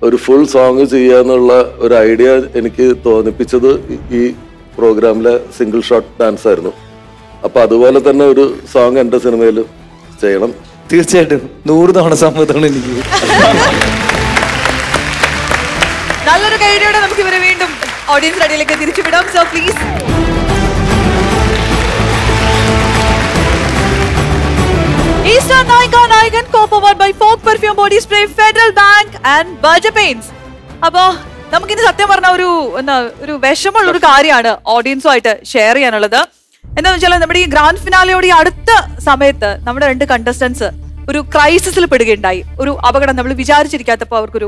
ഒരു ഫുൾ സോങ് ചെയ്യാന്നുള്ള ഒരു ഐഡിയ എനിക്ക് തോന്നിപ്പിച്ചത് ഈ പ്രോഗ്രാമിലെ സിംഗിൾ ഷോട്ട് ഡാൻസ് ആയിരുന്നു അപ്പൊ അതുപോലെ തന്നെ ഒരു സോങ് എന്റെ സിനിമയിൽ ചെയ്യണം. തീർച്ചയായിട്ടും. നൂറ് തവണ സമ്മതമാണ് എനിക്ക്. നല്ലൊരു കൈഡിയോടെ നമുക്ക് ഇവരെ വീണ്ടും ഓഡിയൻസ് റെഡിയിലേക്ക് തിരിച്ചു വിടാം so please Eastern Nayika Nayakan co-powered by Fogg perfume body spray Federal Bank and Baja pains അപ്പോ നമുക്കിനി സത്യം പറഞ്ഞ ഒരു എന്താ ഒരു വിഷമുള്ള ഒരു കാര്യമാണ് ഓഡിയൻസുമായിട്ട് ഷെയർ ചെയ്യാനുള്ളത്. എന്താന്ന് വെച്ചാൽ നമ്മുടെ ഈ ഗ്രാൻഡ് ഫിനാലയോട് ഈ അടുത്ത സമയത്ത് നമ്മുടെ രണ്ട് കണ്ടസ്റ്റൻസ് ഒരു ക്രൈസിസിൽ പെടുകയുണ്ടായി. ഒരു അപകടം നമ്മൾ വിചാരിച്ചിരിക്കാത്തപ്പോ അവർക്കൊരു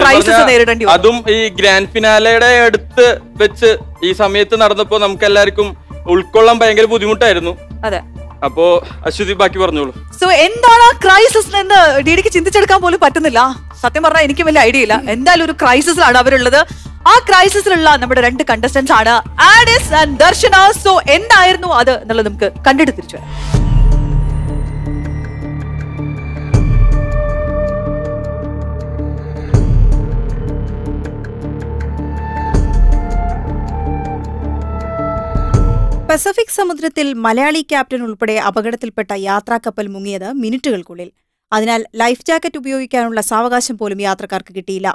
ക്രൈസിസ് നേരിടേണ്ടി അതും ഈ ഗ്രാൻഡ് ഫിനാലയുടെ അടുത്ത് വെച്ച് ഈ സമയത്ത് നടന്നപ്പോ നമുക്ക് എല്ലാവർക്കും ഉൾക്കൊള്ളാൻ ഭയങ്കര ബുദ്ധിമുട്ടായിരുന്നു. അതെ. അപ്പോ അശ്വതി ബാക്കി പറഞ്ഞോളൂ. സോ എന്താണ് ക്രൈസിസ് എന്ന് ഡിഡിക്ക് ചിന്തിച്ചെടുക്കാൻ പോലും പറ്റുന്നില്ല? സത്യം പറഞ്ഞാൽ എനിക്ക് വലിയ ഐഡിയ ഇല്ല. എന്തായാലും ഒരു ക്രൈസിസിലാണ് അവരുള്ളത്. ആ ക്രൈസിസിലുള്ള നമ്മുടെ രണ്ട് കണ്ടസ്റ്റൻസ് ആണ് ആഡിസ് ആൻഡ് ദർശന സോ എന്തായിരുന്നു അത് എന്നുള്ളത് നമുക്ക് കണ്ടിട്ട് തിരിച്ചു വരാം. പസഫിക് സമുദ്രത്തിൽ മലയാളി ക്യാപ്റ്റൻ ഉൾപ്പെടെ അപകടത്തിൽപ്പെട്ട യാത്രാക്കപ്പൽ മുങ്ങിയത് മിനിറ്റുകൾക്കുള്ളിൽ. അതിനാൽ ലൈഫ് ജാക്കറ്റ് ഉപയോഗിക്കാനുള്ള സാവകാശം പോലും യാത്രക്കാർക്ക് കിട്ടിയില്ല.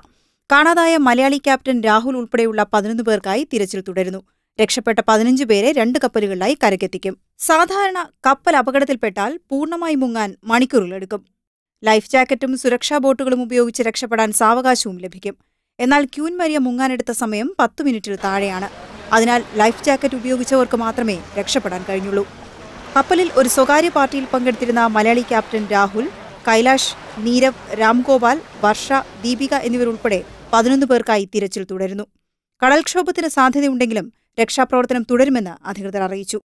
കാണാതായ മലയാളി ക്യാപ്റ്റൻ രാഹുൽ ഉൾപ്പെടെയുള്ള പതിനൊന്ന് പേർക്കായി തിരച്ചിൽ തുടരുന്നു. രക്ഷപ്പെട്ട പതിനഞ്ച് പേരെ രണ്ട് കപ്പലുകളിലായി കരക്കെത്തിക്കും സാധാരണ കപ്പൽ അപകടത്തിൽപ്പെട്ടാൽ പൂർണമായി മുങ്ങാൻ മണിക്കൂറുകളെടുക്കും. ലൈഫ് ജാക്കറ്റും സുരക്ഷാ ബോട്ടുകളും ഉപയോഗിച്ച് രക്ഷപ്പെടാൻ സാവകാശവും ലഭിക്കും. എന്നാൽ ക്യൂൻ മരിയ മുങ്ങാനെടുത്ത സമയം പത്ത് മിനിറ്റിൽ താഴെയാണ്. അതിനാൽ ലൈഫ് ജാക്കറ്റ് ഉപയോഗിച്ചവർക്ക് മാത്രമേ രക്ഷപ്പെടാൻ കഴിഞ്ഞുള്ളൂ. കപ്പലിൽ ഒരു സ്വകാര്യ പാർട്ടിയിൽ പങ്കെടുത്തിരുന്ന മലയാളി ക്യാപ്റ്റൻ രാഹുൽ കൈലാഷ് നീരവ് രാംഗോപാൽ വർഷ ദീപിക എന്നിവരുൾപ്പെടെ പതിനൊന്ന് പേർക്കായി തിരച്ചിൽ തുടരുന്നു. കടൽക്ഷോഭത്തിന് സാധ്യതയുണ്ടെങ്കിലും രക്ഷാപ്രവർത്തനം തുടരുമെന്ന് അധികൃതർ അറിയിച്ചു.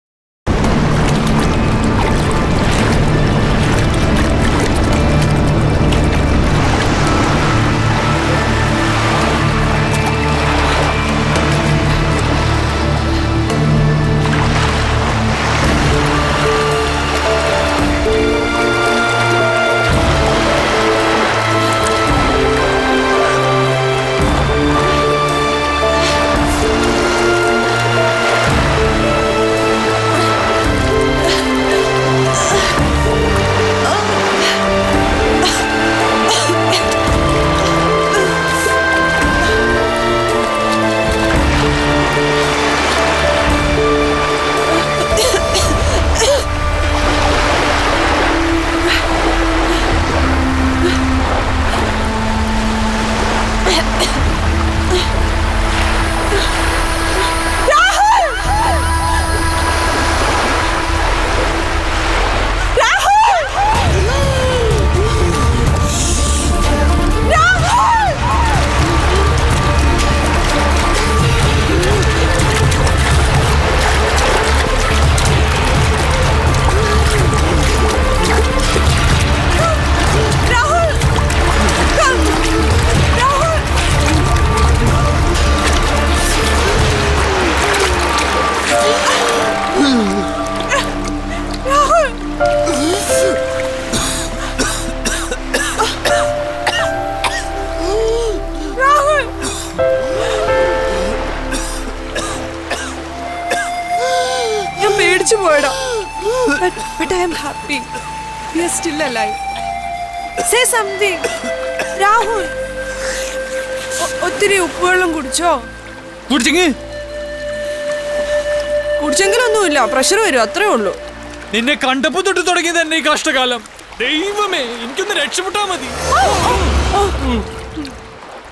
പ്രഷർ വരും അത്രേ ഉള്ളൂ. നിന്നെ കണ്ടപ്പോ തൊട്ട് തുടങ്ങിയത് എന്നെ ഈ കഷ്ടകാലം. ദൈവമേ എനിക്കൊന്ന് രക്ഷപ്പെട്ടാ മതി.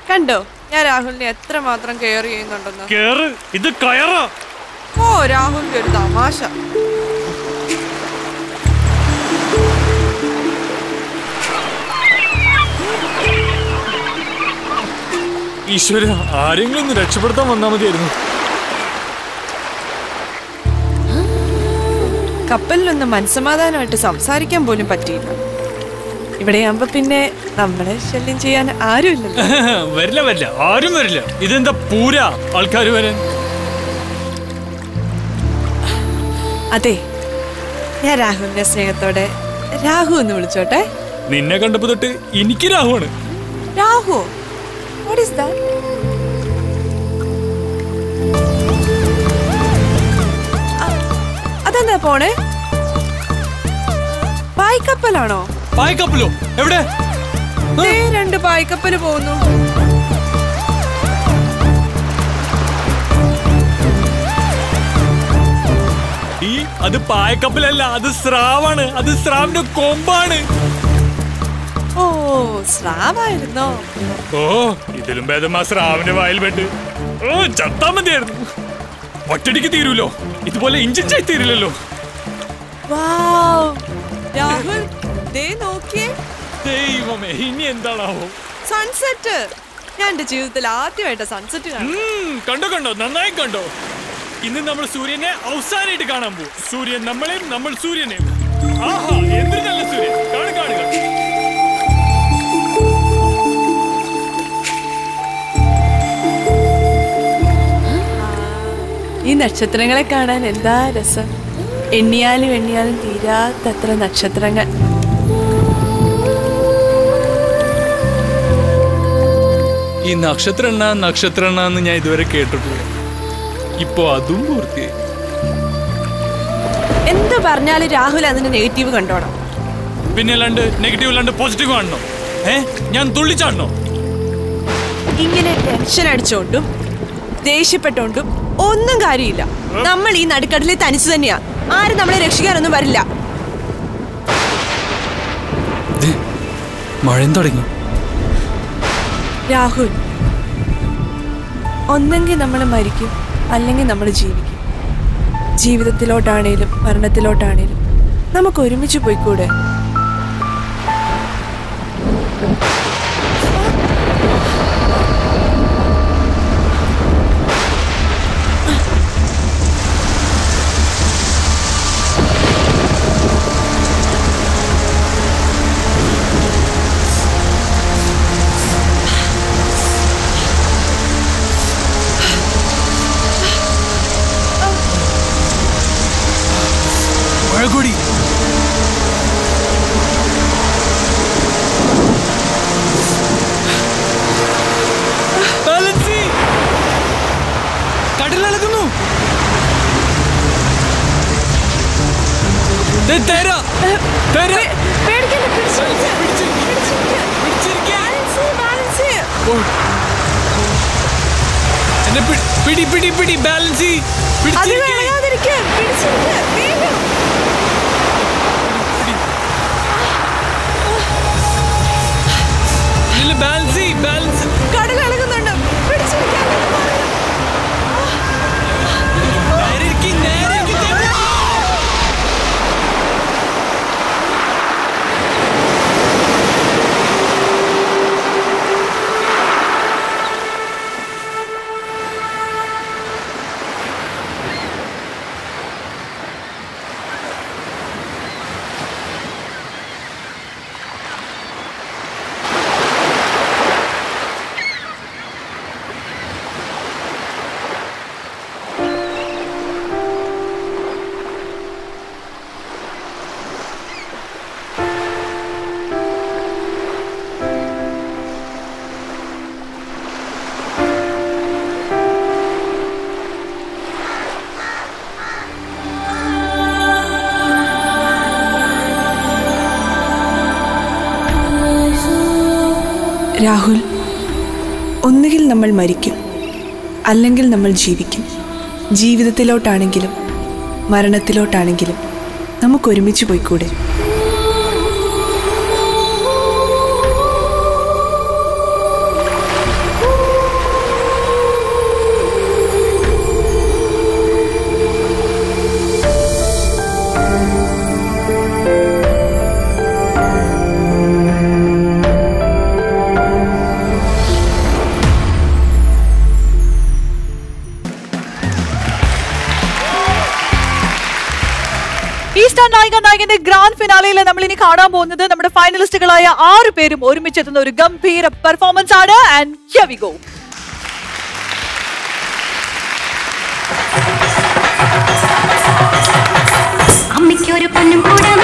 കണ്ടോ? ഞാൻ രാഹുലിനെ എത്ര മാത്രം കെയർ ചെയ്യുന്നുണ്ടെന്ന്. കേറ് ഇത് കയറാ. ഓ രാഹുലിന്റെ ഒരു തമാശ. ഈശ്വര ആരെങ്കിലും ഒന്ന് രക്ഷപ്പെടുത്താൻ വന്നാൽ മതിയായിരുന്നു. കപ്പലിലൊന്നും മനസ്സമാധാനമായിട്ട് സംസാരിക്കാൻ പോലും പറ്റിയില്ല. ഇവിടെയാകുമ്പോ പിന്നെ നമ്മളെ ശല്യം ചെയ്യാൻ ആരുമില്ലല്ലോ. വരില്ല വരില്ല. ആരും വരില്ല. ഇതെന്താ പൂര? ആൾക്കാർ വരാൻ. അതെ ഞാൻ രാഹുലിന്റെ സ്നേഹത്തോടെ രാഹു എന്ന് വിളിച്ചോട്ടെ. നിന്നെ കണ്ടപ്പോ തൊട്ട് എനിക്ക് രാഹുവാണ്. രാഹു വാട്ട് ഇസ് ദാറ്റ് അതെന്താ പോണേ? പായ്ക്കപ്പലാണോ? പായ്ക്കപ്പലോ? എവിടെ? രണ്ട് പായ്ക്കപ്പൽ പോകുന്നു ഈ അത് പായക്കപ്പലല്ല അത് സ്രാവാണ്. അത് സ്രാവിന്റെ കൊമ്പാണ്. ഓ സ്രാവായിരുന്നോ? ഓ ഇതിലും ഭേദം ആ സ്രാവിന്റെ വായിൽ പെട്ട്. ഓ ചത്താ മതിയായിരുന്നു. ഒറ്റടിക്ക് തീരൂലോ? ഇതുപോലെ ഇഞ്ചിഞ്ചായി തീരില്ലല്ലോ. രാഹുൽ ദേ നോക്കിയേ. ദൈവമേ ഇനി എന്താണാവോ? സൺസെറ്റ്. ഞാൻ എന്റെ ജീവിതത്തിൽ ആദ്യമായിട്ട് സൺസെറ്റ് കണ്ടോ കണ്ടോ? നന്നായി കണ്ടോ? ഇന്ന് നമ്മൾ സൂര്യനെ അവസാനമായിട്ട് കാണാൻ പോകും. സൂര്യൻ നമ്മളെയും നമ്മൾ സൂര്യനെയും. ആഹാ എന്തൊരു നല്ല സൂര്യൻ. കാണുക കാണുക ഈ നക്ഷത്രങ്ങളെ കാണാൻ എന്താ രസം? എണ്ണിയാലും എണ്ണിയാലും തീരാത്തത്ര നക്ഷത്രങ്ങൾ. ഈ നക്ഷത്ര എണ്ണ നക്ഷത്ര എണ്ണ എന്ന് ഞാൻ ഇതുവരെ കേട്ടിട്ടില്ല. ഇപ്പോ അതും പൂർത്തിയായി. എന്ത് പറഞ്ഞാലും രാഹുൽ അതിന്റെ നെഗറ്റീവ് കണ്ടോണം. പിന്നെ അല്ലാണ്ട് നെഗറ്റീവ് അല്ലാണ്ട് പോസിറ്റീവ് കാണണോ? ഏ? ഞാൻ തുള്ളിച്ചാടണോ? ഇങ്ങനെ ടെൻഷൻ അടിച്ചോണ്ടും ദേഷ്യപ്പെട്ടോണ്ടും ഒന്നും കാര്യമില്ല. നമ്മൾ ഈ നടുക്കടലിൽ തനിച്ചു തന്നെയാ. ആരും നമ്മളെ രക്ഷിക്കാനൊന്നും വരില്ല. മഴയും തുടങ്ങി? രാഹുൽ ഒന്നെങ്കിൽ നമ്മൾ മരിക്കും അല്ലെങ്കിൽ നമ്മൾ ജീവിക്കും. ജീവിതത്തിലോട്ടാണേലും മരണത്തിലോട്ടാണേലും നമുക്ക് ഒരുമിച്ച് പോയിക്കൂടെ? പിടി പിടി പിടി ബാലൻസി ബാലൻസി ബാലൻസ് നമ്മൾ മരിക്കും. അല്ലെങ്കിൽ നമ്മൾ ജീവിക്കും. ജീവിതത്തിലോട്ടാണെങ്കിലും മരണത്തിലോട്ടാണെങ്കിലും നമുക്ക് ഒരുമിച്ച് പോയിക്കൂടെ? സ്റ്റാർ നായിക നായകന്റെ ഗ്രാൻഡ് ഫിനാലയിൽ നമ്മൾ ഇനി കാണാൻ പോകുന്നത് നമ്മുടെ ഫൈനലിസ്റ്റുകളായ ആറ് പേരും ഒരുമിച്ചെത്തുന്ന ഒരു ഗംഭീര പെർഫോമൻസ് ആണ്. ആൻഡ് ഹിയർ വി ഗോ അമ്മയ്ക്കൊരു പൊന്നും കൂടം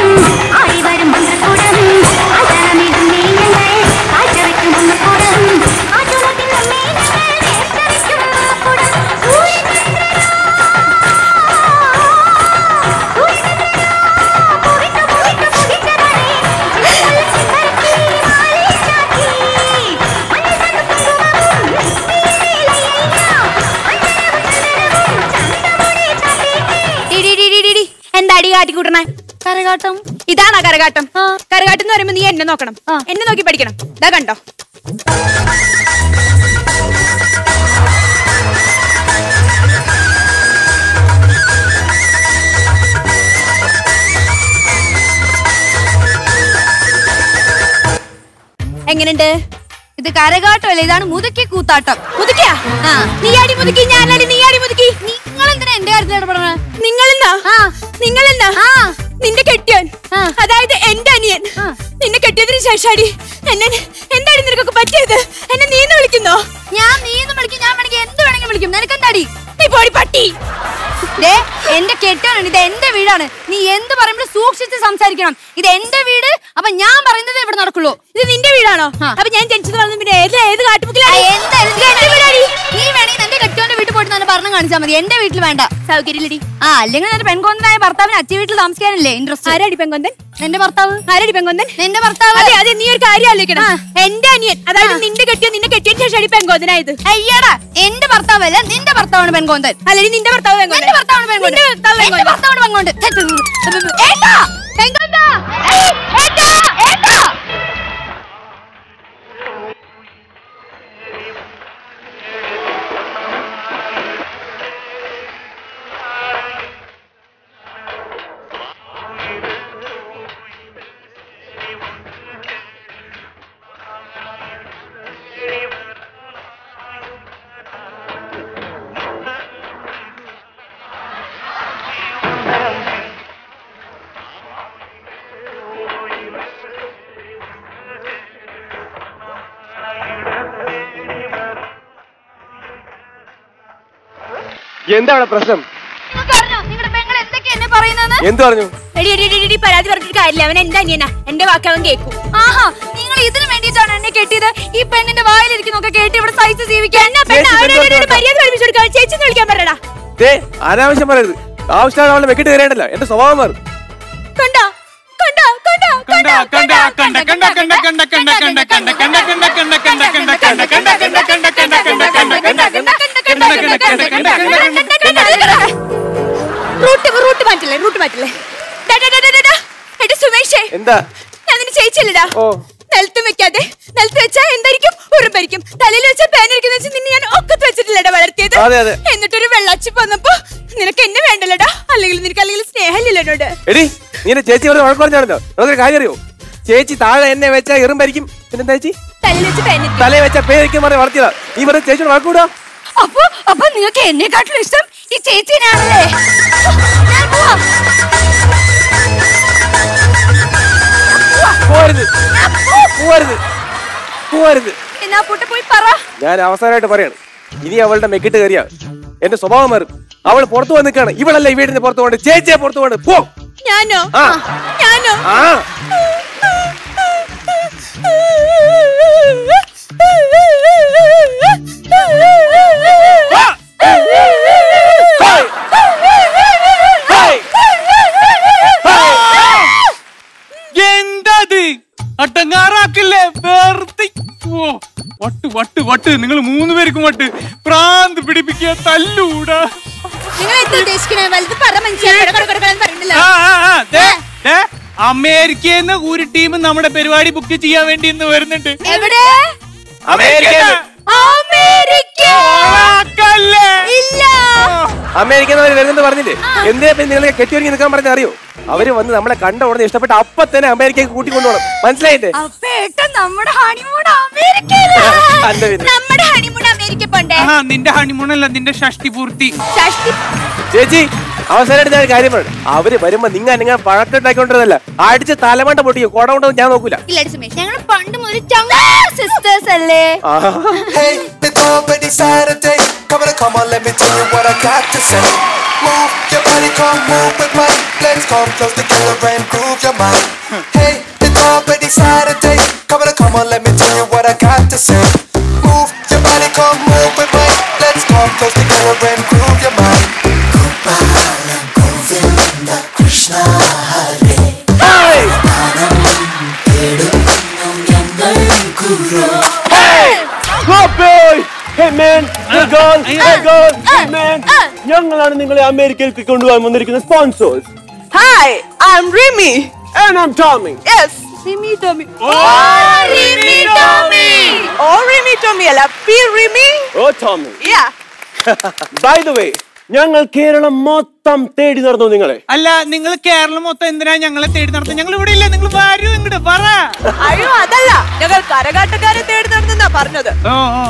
കരകാട്ടം. കരകാട്ടം എന്ന് പറയുമ്പോ നീ എന്നെ നോക്കണം. എന്നെ നോക്കി പഠിക്കണം. ഇതാ കണ്ടോ? എങ്ങനെയുണ്ട് ഇത് കരകാട്ടം അല്ലേ ഇതാണ് മുതുക്കി കൂത്താട്ടം. മുതുക്കിയാ? നീ അടി മുതുക്കി ഞാനടി നീ അടി മുതുക്കി നിങ്ങൾ എന്തിനാ എന്റെ കാര്യത്തിൽ ഇടപെടണേ? നിങ്ങളെന്നാ നിങ്ങളെന്നാ നിന്റെ കെട്ടിയോൻ. അതായത് എന്റെ അനിയൻ. നിന്നെ കെട്ടിയതിനു ശേഷം എന്നെ എന്താണ് നിനക്കൊക്കെ പറ്റിയത്? എന്നെ നീന്ന് വിളിക്കുന്നോ? ഞാൻ നീന്ന് വിളിക്കും ഞാൻ വേണമെങ്കിൽ എന്ത് വേണമെങ്കിലും വിളിക്കും. നിനക്ക് എന്താടി നീ പോടി പട്ടി. എന്റെ കെട്ടാണ് ഇത് എന്റെ വീടാണ്. നീ എന്ത് പറയുമ്പോഴും സൂക്ഷിച്ച് സംസാരിക്കണം. ഇത് എന്റെ വീട് അപ്പൊ ഞാൻ പറയുന്നത് ഇവിടെ നടക്കുള്ളൂ. ഇത് നിന്റെ വീടാണോ? അപ്പൊ ഞാൻ ജനിച്ചത് വളർന്നു പിന്നെ ഏത് കാട്ടുമുക്കിലാണ് എന്തായാലും കാണിച്ചാൽ മതി. എന്റെ വീട്ടിൽ വേണ്ട. സൗകര്യമില്ലടി. ആ അല്ലെങ്കിൽ എന്റെ പെൺകൊന്തനായ ഭർത്താവിന് അച്ഛൻ വീട്ടിൽ താമസിക്കാനല്ലേ? ഇൻട്രസ്റ്റ് ആരടി പെൺകൊന്തൻ? എന്റെ ഭർത്താവ്? ആരടി പെൺകൊന്തൻ? നിന്റെ ഭർത്താവ്? അതെ അതെ നീ ഒരു കാര്യം ആലോചിക്കണം. എന്റെ അനിയൻ. അതായത് നിന്റെ കെട്ടിയ നിന്നെ കെട്ടിയ ശേഷം അടി പെങ്കൊന്തനായത് അയ്യടാ എന്റെ ഭർത്താവല്ല നിന്റെ ഭർത്താവാണ് പെൺകൊന്തൻ. അല്ലെങ്കിൽ നിന്റെ ഭർത്താവ് പെൺകൊന്തൻ. ഭർത്താവാണ് പെൺകോന്തൻ. നിന്റെ ഭർത്താവാണ് പെൺകോന്തൻ. പെൺകോന്താ ഏയ്, ഏട്ടാ ഏട്ടാ. എന്താ അവിടെ പ്രശ്നം എന്നെ എന്ത് പറഞ്ഞു? എടി എടി എടി, എടി പരാതി പറഞ്ഞിട്ട് കാര്യമില്ല. അവൻ എന്റെ അനിയനാ. എന്റെ വാക്ക് അവൻ കേൾക്കും. ആഹാ നിങ്ങൾ ഇതിന് വേണ്ടിയിട്ടാണ് എന്നെ കെട്ടിയത്? ഈ പെണ്ണിന്റെ വായിലിരിക്കുന്നൊക്കെ കേട്ട് ഇവിടെ സഹിച്ച് ജീവിക്കാൻ അവനോട് പെണ്ണ് ഒരു മര്യാദ പഠിപ്പിച്ചു കൊടുക്കാൻ ചേച്ചി വിളിക്കാൻ പറയടാ. ദേ അനാവശ്യം പറയരുത്. ആവശ്യമാണ് അവളെ വെക്കിട്ട് കയറേണ്ടല്ലോ എന്റെ സ്വഭാവം മാറും. കണ്ടോ? റൂട്ട് മാറ്റില്ലേ റൂട്ട് മാറ്റില്ലേ എന്താ ഞാൻ ചേച്ചിയല്ലടാ ഓ നിലത്ത് വെക്കാതെ നിലത്ത് വെച്ചാൽ എന്തായിരിക്കും? ഉറുമ്പായിരിക്കും തലയിൽ വെച്ച് നിന്നെ ഞാൻ ഒക്കത്ത് വെച്ചിട്ടില്ലടാ വളർത്തിയത്. എന്നിട്ടൊരു വെള്ളാച്ചി വന്നപ്പോ നിനക്ക് എന്നെ വേണ്ടല്ലടാ? അല്ലെങ്കിൽ നിനക്ക് അല്ലെങ്കിൽ സ്നേഹമില്ലല്ലോ എന്നോട്. എടി നീ ചേച്ചി ഇവിടെ വഴക്ക് പറഞ്ഞാണല്ലോ നമുക്കൊരു കാര്യം അറിയോ ചേച്ചി താഴെ എന്നെ വെച്ചാൽ എറുമ്പരിക്കും. പിന്നെന്താ ചേച്ചി? തലയിൽ വെച്ച് വെച്ച പേരിക്കും പറഞ്ഞ് വളർത്തിയതാ. നീ പറഞ്ഞ ചേച്ചിയോട് വഴക്കൂടാ അപ്പൊ അപ്പൊ നിങ്ങൾക്ക് എന്നെക്കാട്ടിലും ഇഷ്ടം ഈ ചേച്ചിനാണല്ലേ പോരുത്. പോരുത് എന്നാ പുട്ട് പോയി പറ. ഞാൻ അവസാനമായിട്ട് പറയാണ്. ഇനി അവളുടെ മെക്കിട്ട് കയറിയ എന്റെ സ്വഭാവം മാറും. അവൾ പുറത്തു വന്ന് നിൽക്കാണ് ഇവളല്ല ഈ വീടിന് പുറത്തു പോകണ്ട ചേച്ചിയെ പുറത്തു പോകണ്ട പോ. ഞാനോ. ഞാനോ? ആ. അട്ടങ്ങാറാക്കില്ലേ? വെറുതെ. വട്ട് വട്ട് വട്ട്. നിങ്ങൾ മൂന്ന് പേർക്കും വട്ട്. പ്രാന്ത് പിടിപ്പിക്കുക തല്ലൂടാ. അമേരിക്കയിൽ നിന്ന് ഒരു ടീം നമ്മുടെ പരിപാടി ബുക്ക് ചെയ്യാൻ വേണ്ടി ഇന്ന് വരുന്നുണ്ട്. എവിടെ? America America! ഇല്ല! അമേരിക്കന്ന് അവർ വരുന്നത് പറഞ്ഞില്ലേ? എന്തിനാ പിന്നെ നിങ്ങൾ കെട്ടിയൊരുങ്ങി നിൽക്കാൻ പറഞ്ഞ അറിയോ? അവർ വന്ന് നമ്മളെ കണ്ട ഉടനെ ഇഷ്ടപ്പെട്ട അപ്പൊ തന്നെ അമേരിക്കയ്ക്ക് കൂട്ടിക്കൊണ്ടുപോകണം. മനസ്സിലായില്ലേ? അപ്പൊ ഏട്ടൻ നമ്മുടെ ഹണിമൂൺ അമേരിക്ക പോണ്ടേ ആ നിന്റെ ഹണിമൂൺ അല്ല നിന്റെ ഷഷ്ടി പൂർത്തി ഷഷ്ടി ചേച്ചി അവസാനമായിട്ട് ഞാൻ കാര്യം പറഞ്ഞു അവർ വരുമ്പോ നിങ്ങൾ നിങ്ങൾ വഴക്കുണ്ടാക്കിക്കൊണ്ടിരുന്നല്ല അടിച്ച് തലമണ്ട പൊട്ടിയോ കുട കൊണ്ടൊന്നും ഞാൻ നോക്കൂല ഇല്ല സുമേഷ് ഞങ്ങൾ പണ്ട് മുതൽ സിസ്റ്റേഴ്സ് അല്ലേ Hey, it's already Saturday. Come on, come let me tell what I got to say. Move your body, come move with mine. Let's come close together and groove your mind. Hey, it's already Saturday. Come on, come on, let me tell you what I got to say. Move your body, come move with mine. Let's come close together and groove your mind. Krishna Hare. Hey! Hey man, hey girl, hey girl, hey man. ഞങ്ങളാണ് നിങ്ങളെ അമേരിക്കയിലേക്ക് കൊണ്ടുപോകാൻ വന്നിരിക്കുന്ന sponsors Hi, I'm Remy. And I'm Tommy. Yes. Remy Tommy. Oh, Rimi Tommy. Oh, Remy Tommy അല്ല P Rimi? Oh Tommy Yeah. By the way ഞങ്ങൾ കേരളം മൊത്തം തേടി നടന്നു നിങ്ങളെ. അല്ല നിങ്ങൾ കേരളം മൊത്തം എന്തിനാ ഞങ്ങളെ തേടി നടത്തുന്നത് ഞങ്ങൾ ഇവിടെ ഇല്ല നിങ്ങൾ വരൂ ഇങ്ങോട്ട് പറ. അയ്യോ അതല്ല. ഞങ്ങൾ കരകാട്ടക്കാരെ തേടി നടന്നാ പറഞ്ഞത്.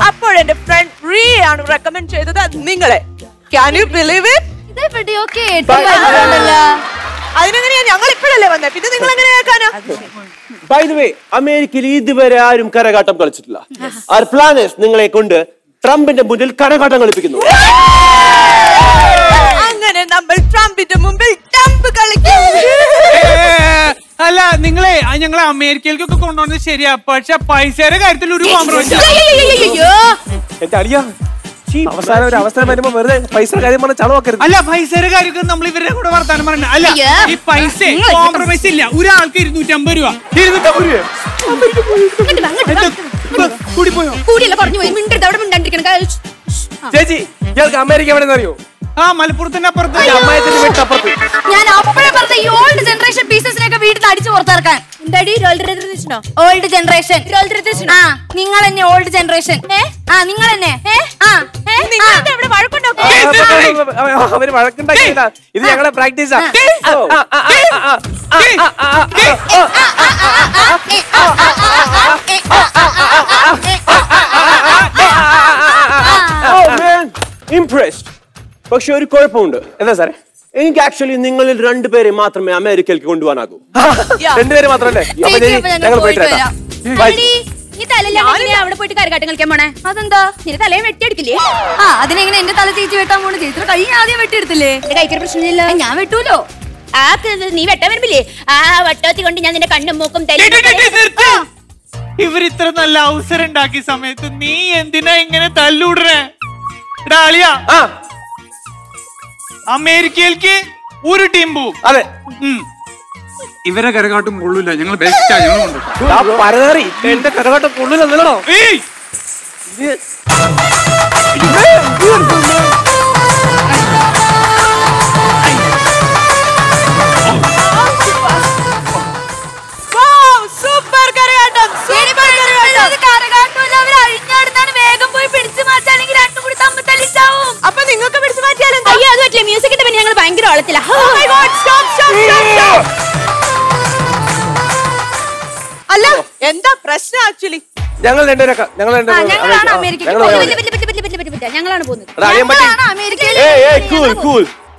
അപ്പോൾ എന്റെ ഫ്രണ്ട് റീ ആണ് റെക്കമെൻഡ് ചെയ്തത് നിങ്ങളെ. ക്യാൻ യു ബിലീവ് ഇതെവിടെയോ അതിനെങ്ങനെയാ ഞങ്ങൾ ഇപ്പോഴല്ലേ വന്നേ? പിന്നെ നിങ്ങൾ എങ്ങനെ കേൾക്കാനാ? ബൈ ദ വേ അമേരിക്കയിൽ ഇതുവരെ ആരും കരകാട്ടം കളിച്ചിട്ടില്ല. ആർ പ്ലാനേഴ്സ് നിങ്ങളെ കൊണ്ട് ട്രംപിന്റെ മുന്നിൽ കരകാട്ടം കളിപ്പിക്കുന്നു. അങ്ങനെ നമ്മൾ ട്രംപിന്റെ മുമ്പിൽ ട്രംപ് കളിക്കും. അല്ല നിങ്ങളെ ഞങ്ങളെ അമേരിക്കയിലേക്കൊക്കെ കൊണ്ടുവന്നത് ശരിയാ. പക്ഷെ പൈസയുടെ കാര്യത്തിൽ ഒരു കോംപ്രമൈസ് എന്റെ അവസാനം ഒരു അവസരം വരുമ്പോ വെറുതെ പൈസ കാര്യം പറഞ്ഞ ചളവാക്കരുത് അല്ല പൈസയുടെ കാര്യമൊക്കെ നമ്മൾ ഇവരുടെ കൂടെ വർത്താനം പറഞ്ഞ അല്ല ഈ പൈസ കോംപ്രമൈസ് ഇല്ല. ഒരാൾക്ക് ഇരുന്നൂറ്റമ്പത് രൂപ. ഇരുന്നൂറ്റമ്പത് രൂപ. കൂടി പോയോ കൂടിയല്ല പറഞ്ഞു പോയി. മിണ്ടരുത് അവിടെ മിണ്ടാണ്ടിരിക്കണം. ചേച്ചി ഇയാൾക്ക് അമേരിക്ക എവിടെ അറിയോ? ആ മലപ്പുറത്തിന്റെ അപ്പുറത്ത് ഞാൻ അപ്പോഴേ പറഞ്ഞ ഈ ഓൾഡ് ജനറേഷൻ പീസസിനൊക്കെ വീട്ടിൽ അടിച്ചു പുറത്തിറക്കാൻ ഓൾഡ് ജനറേഷൻ ആ നിങ്ങൾ തന്നെ ഓൾഡ് ജനറേഷൻ ആ നിങ്ങൾ തന്നെ ആ ഇവിടെ വഴക്കുണ്ടാക്കും അവർ വഴക്കുണ്ടാക്കിയില്ല ഇത് ഞങ്ങളെ പ്രാക്ടീസാ ഇംപ്രസ്ഡ് പക്ഷെ ഒരു കുഴപ്പമുണ്ട്. എന്താ സാറേ? എനിക്ക് ആക്ച്വലി നിങ്ങളിൽ രണ്ടുപേരെ മാത്രമേ അമേരിക്കയിലേക്ക് കൊണ്ടുപോകാനാകൂ. രണ്ടുപേരെ മാത്രമല്ലേ? ഞങ്ങൾ പോയിട്ട് അതെന്താ? നിന്റെ തലയെ വെട്ടിയെടുക്കില്ലേ? ആ അതിനെങ്ങനെ എന്റെ തല ചേച്ചി വെട്ടാൻ പോണ? ചേച്ചിയുടെ കൈ ആദ്യം വെട്ടിയെടുത്തില്ലേ? എന്റെ കൈക്കൊരു പ്രശ്നമില്ല ഞാൻ വെട്ടൂലോ? ആ നീ വെട്ടാൻ വരുമ്പില്ലേ? ആ വട്ടത്തി കൊണ്ട് ഞാൻ നിന്റെ കണ്ണും മൂക്കും ഇവർ ഇത്ര നല്ല അവസരം ഉണ്ടാക്കിയ സമയത്ത് നീ എന്തിനാ ഇങ്ങനെ തല്ലൂടണേ? എടാ അളിയാ. അമേരിക്കയിലേക്ക് ഒരു ടീം പോവും. അതെ. ഇവരെ കരകാട്ടും കൊള്ളൂല. ഞങ്ങൾ ബെസ്റ്റാ ഞങ്ങൾ ആ പരതറി. എന്റെ കരകോട്ട ഞങ്ങൾ രണ്ടുപേരൊക്കെ ഞങ്ങൾ രണ്ടുപേരും ഞങ്ങളാണ് പോകുന്നത്. അമേരിക്കയിൽ.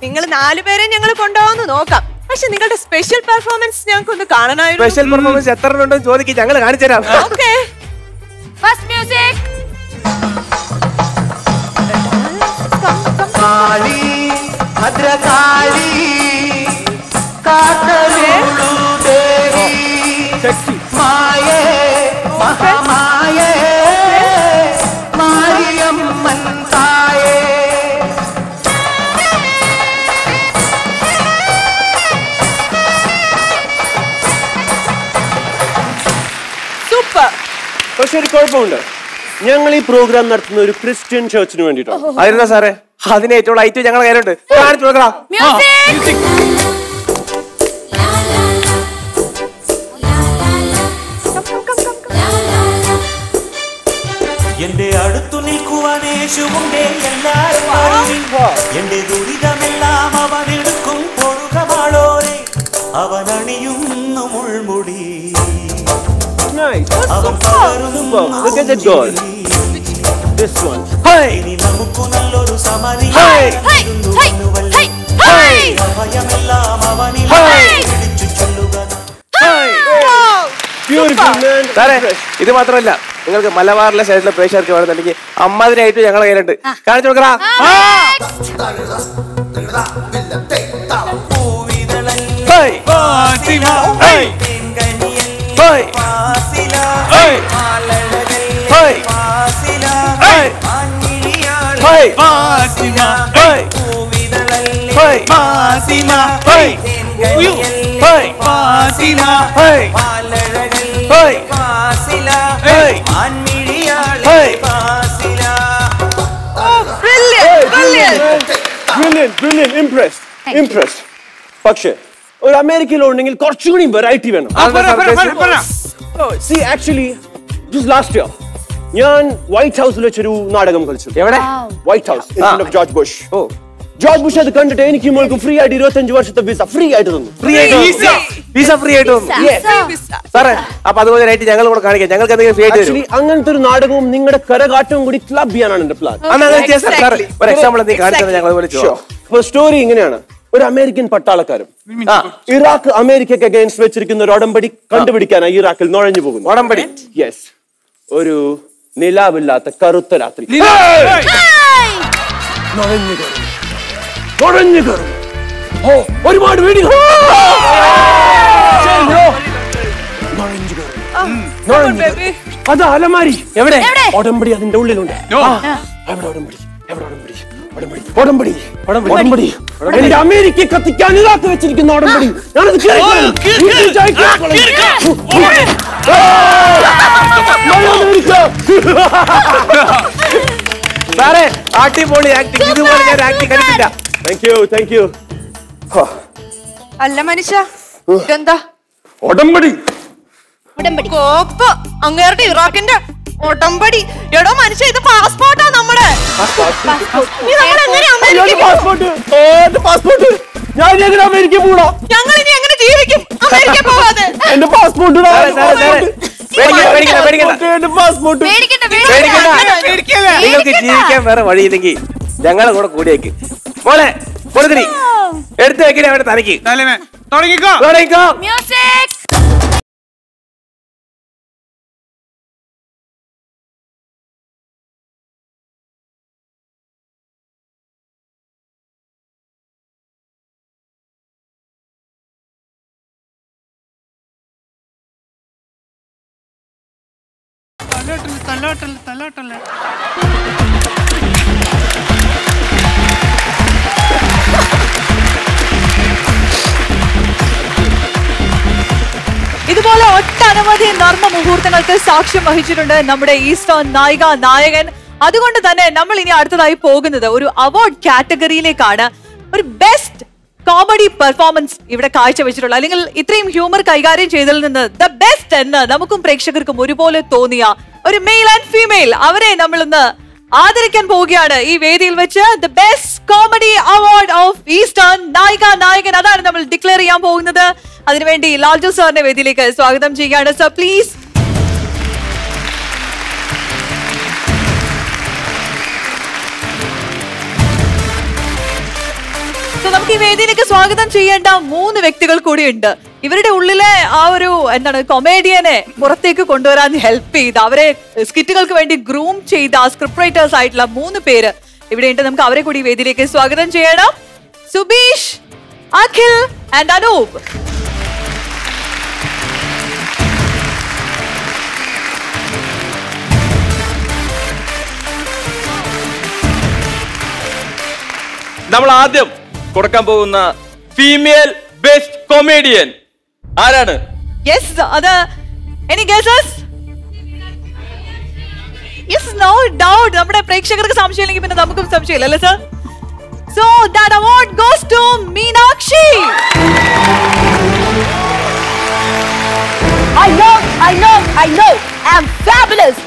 നിങ്ങൾ നാലുപേരെ ഞങ്ങൾ കൊണ്ടുപോകുന്നു. നോക്കാം. പക്ഷെ നിങ്ങളുടെ സ്പെഷ്യൽ പെർഫോമൻസ് ഞങ്ങൾക്ക് ഒന്ന് കാണാനായിരുന്നു. സ്പെഷ്യൽ പെർഫോമൻസ് എത്ര ഉണ്ടോ ഉണ്ടെന്ന് ചോദിക്കും. ഞങ്ങൾ കാണിച്ചു തരാം. Okay. First music Kali Bhadrakali Devi മായേ പക്ഷെ ഒരു കുഴപ്പമുണ്ട്. ഞങ്ങൾ ഈ പ്രോഗ്രാം നടത്തുന്ന ഒരു ക്രിസ്ത്യൻ ചർച്ചിന് വേണ്ടിയിട്ടാണ് ആയിരുന്നോ സാറേ? അതിന് ഏറ്റവും ഐറ്റം ഞങ്ങൾ കയ്യിലുണ്ട്. കാണിച്ചു നോക്കാം എന്റെ അടുത്തു നിൽക്കുവാൻ യേശുവുണ്ടേ എല്ലാരും പാടുവിൻ. എന്റെ ദുരിതമെല്ലാം അവൻ എടുക്കും പൊഴുകമാളോരെ അവൻ അണിയുന്നു മുൾമുടി. nice. That's super. Super. Look at the goal. This one. Hey! Hey! Hey! Hey! Hey! Hey! സാറേ ഇത് മാത്രമല്ല നിങ്ങൾക്ക് മലബാറിലെ ശേഷത്തിലെ പ്രേക്ഷകർക്ക് വേണമെന്നുണ്ടെങ്കിൽ അമ്മാതിനായിട്ട് ഞങ്ങളെ കയ്യിലുണ്ട് കാണിച്ചു കൊടുക്കടാ hi hi hey. Brilliant, brilliant, impressed, Thank impressed. You. പക്ഷേ ഒരു അമേരിക്കയിൽ ഉണ്ടെങ്കിൽ കുറച്ചുകൂടി വെറൈറ്റി വേണം. C actually just last year ഞാൻ വൈറ്റ് ഹൗസിൽ വെച്ചൊരു നാടകം കളിച്ചു. എവിടെ? വൈറ്റ് ഹൗസ് ജോർജ് ബുഷ് ഓ. ജോർജ് ബുഷ് അത് കണ്ടിട്ട് എനിക്ക് മോൾക്ക് ഫ്രീ ആയിട്ട് ഇരുപത്തഞ്ച് വർഷത്തെ വിസ ഫ്രീ ആയിട്ട് തന്നു. ഫ്രീ ആയിട്ട് വിസ ഫ്രീ ആയിട്ട് തന്നു. സാറേ അപ്പൊ അതുപോലെ ആയിട്ട് ഞങ്ങൾ കൂടെ കാണിക്കാം. ഞങ്ങൾക്ക് എന്തെങ്കിലും ഫ്രീ ആയിട്ട് ആക്ച്വലി അങ്ങനത്തെ ഒരു നാടകവും നിങ്ങളുടെ കരകാട്ടവും കൂടി ക്ലബ് ചെയ്യാനാണ് എന്റെ പ്ലാൻ ഒരു എക്സാമ്പിൾ എന്തെങ്കിലും കാണിച്ചാൽ ഞങ്ങൾ സ്റ്റോറി ഇങ്ങനെയാണ്. ഒരു അമേരിക്കൻ പട്ടാളക്കാരും. ഇറാഖ് അമേരിക്കക്ക് അഗൈൻസ്റ്റ് വെച്ചിരിക്കുന്ന ഒരു ഉടമ്പടി കണ്ടുപിടിക്കാനായി ഇറാഖിൽ നുഴഞ്ഞു പോകുന്നു. ഉടമ്പടി? യെസ് ഒരു നിലാവില്ലാത്ത കറുത്ത രാത്രി. നുഴഞ്ഞു കയറുന്നു. നുഴഞ്ഞു കയറുന്നു. ഓ ഒരുപാട്. അത് അലമാരി. എവിടെ? ഉടമ്പടി അതിന്റെ ഉള്ളിലുണ്ട്. ആ, എവിടെ ഉടമ്പടി. എവിടെ ഉടമ്പടി. ഉടമ്പടി. ഉടമ്പടി. ഉടമ്പടി. എന്റെ അമേരിക്ക കത്തിക്കാൻ ഇതാക്കി വെച്ചിരിക്കുന്ന ഉടമ്പടി. ഞാനത്. സാറേ അടിപൊളി ആക്ടിങ് ഇതുപോലെ ഞാൻ ആക്ടിങ് കണ്ടിട്ടില്ല. താങ്ക് യു താങ്ക് യു അല്ല മനുഷ്യ ഇതെന്താ? ഉടമ്പടി. കോപ്പ്. അങ്ങേരുടെ ഇറാഖിന്റെ ഉടമ്പടി. എടോ മനുഷ്യ ഇത് പാസ്പോർട്ടാ നമ്മുടെ. പാസ്പോർട്ട് ഞാൻ എങ്ങനെ അമേരിക്ക പോടാ ഞങ്ങൾ ഇനി എങ്ങനെ ജീവിക്കും? അമേരിക്ക പോവാതെ. എന്റെ പാസ്പോർട്ട്. നിങ്ങൾക്ക് ജീവിക്കാൻ വേറെ വഴിയില്ലെങ്കിൽ ഞങ്ങളെ കൂടെ കൂടിയേക്ക് മോളെ കൊടുത്തിരി എടുത്തു വെക്കണേ അവിടെ തനിക്ക് തുടങ്ങിക്കോ. തുടങ്ങിക്കോ. മ്യൂസിക് തലോട്ടല്ലേ തലോട്ടല്ലേ. ഇതുപോലെ ഒട്ടനവധി നർമ്മ മുഹൂർത്തങ്ങൾക്ക് സാക്ഷ്യം വഹിച്ചിട്ടുണ്ട് നമ്മുടെ ഈസ്റ്റോൺ നായിക നായകൻ. അതുകൊണ്ട് തന്നെ നമ്മൾ ഇനി അടുത്തതായി പോകുന്നത് ഒരു അവാർഡ് കാറ്റഗറിയിലേക്കാണ് ഒരു ബെസ്റ്റ് കോമഡി പെർഫോമൻസ് ഇവിടെ കാഴ്ചവെച്ചിട്ടുള്ള അല്ലെങ്കിൽ ഇത്രയും ഹ്യൂമർ കൈകാര്യം ചെയ്തതിൽ നിന്ന് ദ ബെസ്റ്റ് എന്ന് നമുക്കും പ്രേക്ഷകർക്കും ഒരുപോലെ തോന്നിയ ഒരു മെയിൽ ആൻഡ് ഫീമെയിൽ അവരെ നമ്മൾ ഇന്ന് ആദരിക്കാൻ പോവുകയാണ്. ഈ വേദിയിൽ വെച്ച് the best comedy award of Eastern Nayika Nayakan. അതാണ് നമ്മൾ ഡിക്ലെയർ ചെയ്യാൻ പോകുന്നത്. അതിനുവേണ്ടി ലാൽജു സാറിന്റെ വേദിയിലേക്ക് സ്വാഗതം ചെയ്യുകയാണ്. സർ പ്ലീസ് നമുക്ക് ഈ വേദിയിലേക്ക് സ്വാഗതം ചെയ്യേണ്ട മൂന്ന് വ്യക്തികൾ കൂടിയുണ്ട്. ഇവരുടെ ഉള്ളിലെ ആ ഒരു എന്താണ് കൊമേഡിയനെ പുറത്തേക്ക് കൊണ്ടുവരാൻ ഹെൽപ്പ് ചെയ്ത് അവരെ സ്കിറ്റുകൾക്ക് വേണ്ടി ഗ്രൂം ചെയ്ത സ്ക്രിപ്റ്റ് റൈറ്റേഴ്സ് ആയിട്ടുള്ള മൂന്ന് പേര് ഇവിടെ ഇവിടെയുണ്ട്. നമുക്ക് അവരെ കൂടി വേദിയിലേക്ക് സ്വാഗതം ചെയ്യണം. സുബീഷ് അഖിൽ ആൻഡ് അനൂപ്. നമ്മൾ ആദ്യം കൊടുക്കാൻ പോകുന്ന ഫീമെയിൽ ബെസ്റ്റ് കൊമേഡിയൻ ആരാണ്? യെസ് അത് any guesses yes no doubt നമ്മുടെ പ്രേക്ഷകർക്ക് സംശയമില്ലെങ്കിൽ പിന്നെ നമുക്കും സംശയമില്ല അല്ലേ sir so that award goes to Meenakshi I know, I know, I know. I'm fabulous.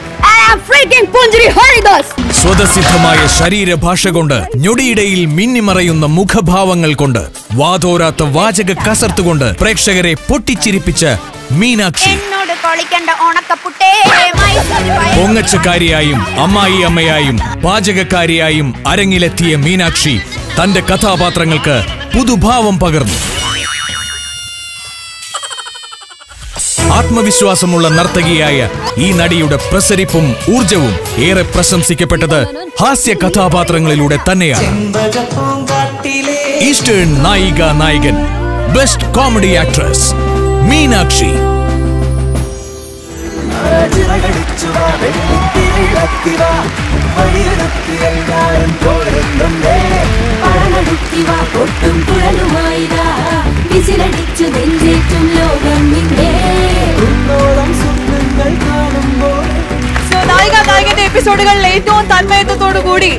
സ്വതസിദ്ധമായ ശരീരഭാഷ കൊണ്ട് ഞൊടിയിടയിൽ മിന്നിമറയുന്ന മുഖഭാവങ്ങൾ കൊണ്ട് വാതോരാത്ത വാചക കസർത്ത് കൊണ്ട് പ്രേക്ഷകരെ പൊട്ടിച്ചിരിപ്പിച്ച മീനാക്ഷി. പൊങ്ങച്ചക്കാരിയായും അമ്മായി അമ്മയായും പാചകക്കാരിയായും അരങ്ങിലെത്തിയ മീനാക്ഷി തന്റെ കഥാപാത്രങ്ങൾക്ക് പുതുഭാവം പകർന്നു. ആത്മവിശ്വാസമുള്ള നർത്തകിയായ ഈ നടിയുടെ പ്രസരിപ്പും ഊർജവും ഏറെ പ്രശംസിക്കപ്പെട്ടത് ഹാസ്യ കഥാപാത്രങ്ങളിലൂടെ തന്നെയാണ്. Eastern Nayika Nayakan best comedy actress Meenakshi. പൊട്ടും കുഴലുമായിതാ വിസിലടിച്ചു നെഞ്ചേറ്റും ലോകം നിന്റെ So, നായിക നായകന്റെ എപ്പിസോഡുകളിൽ ഏറ്റവും തന്മയത്വത്തോടു കൂടി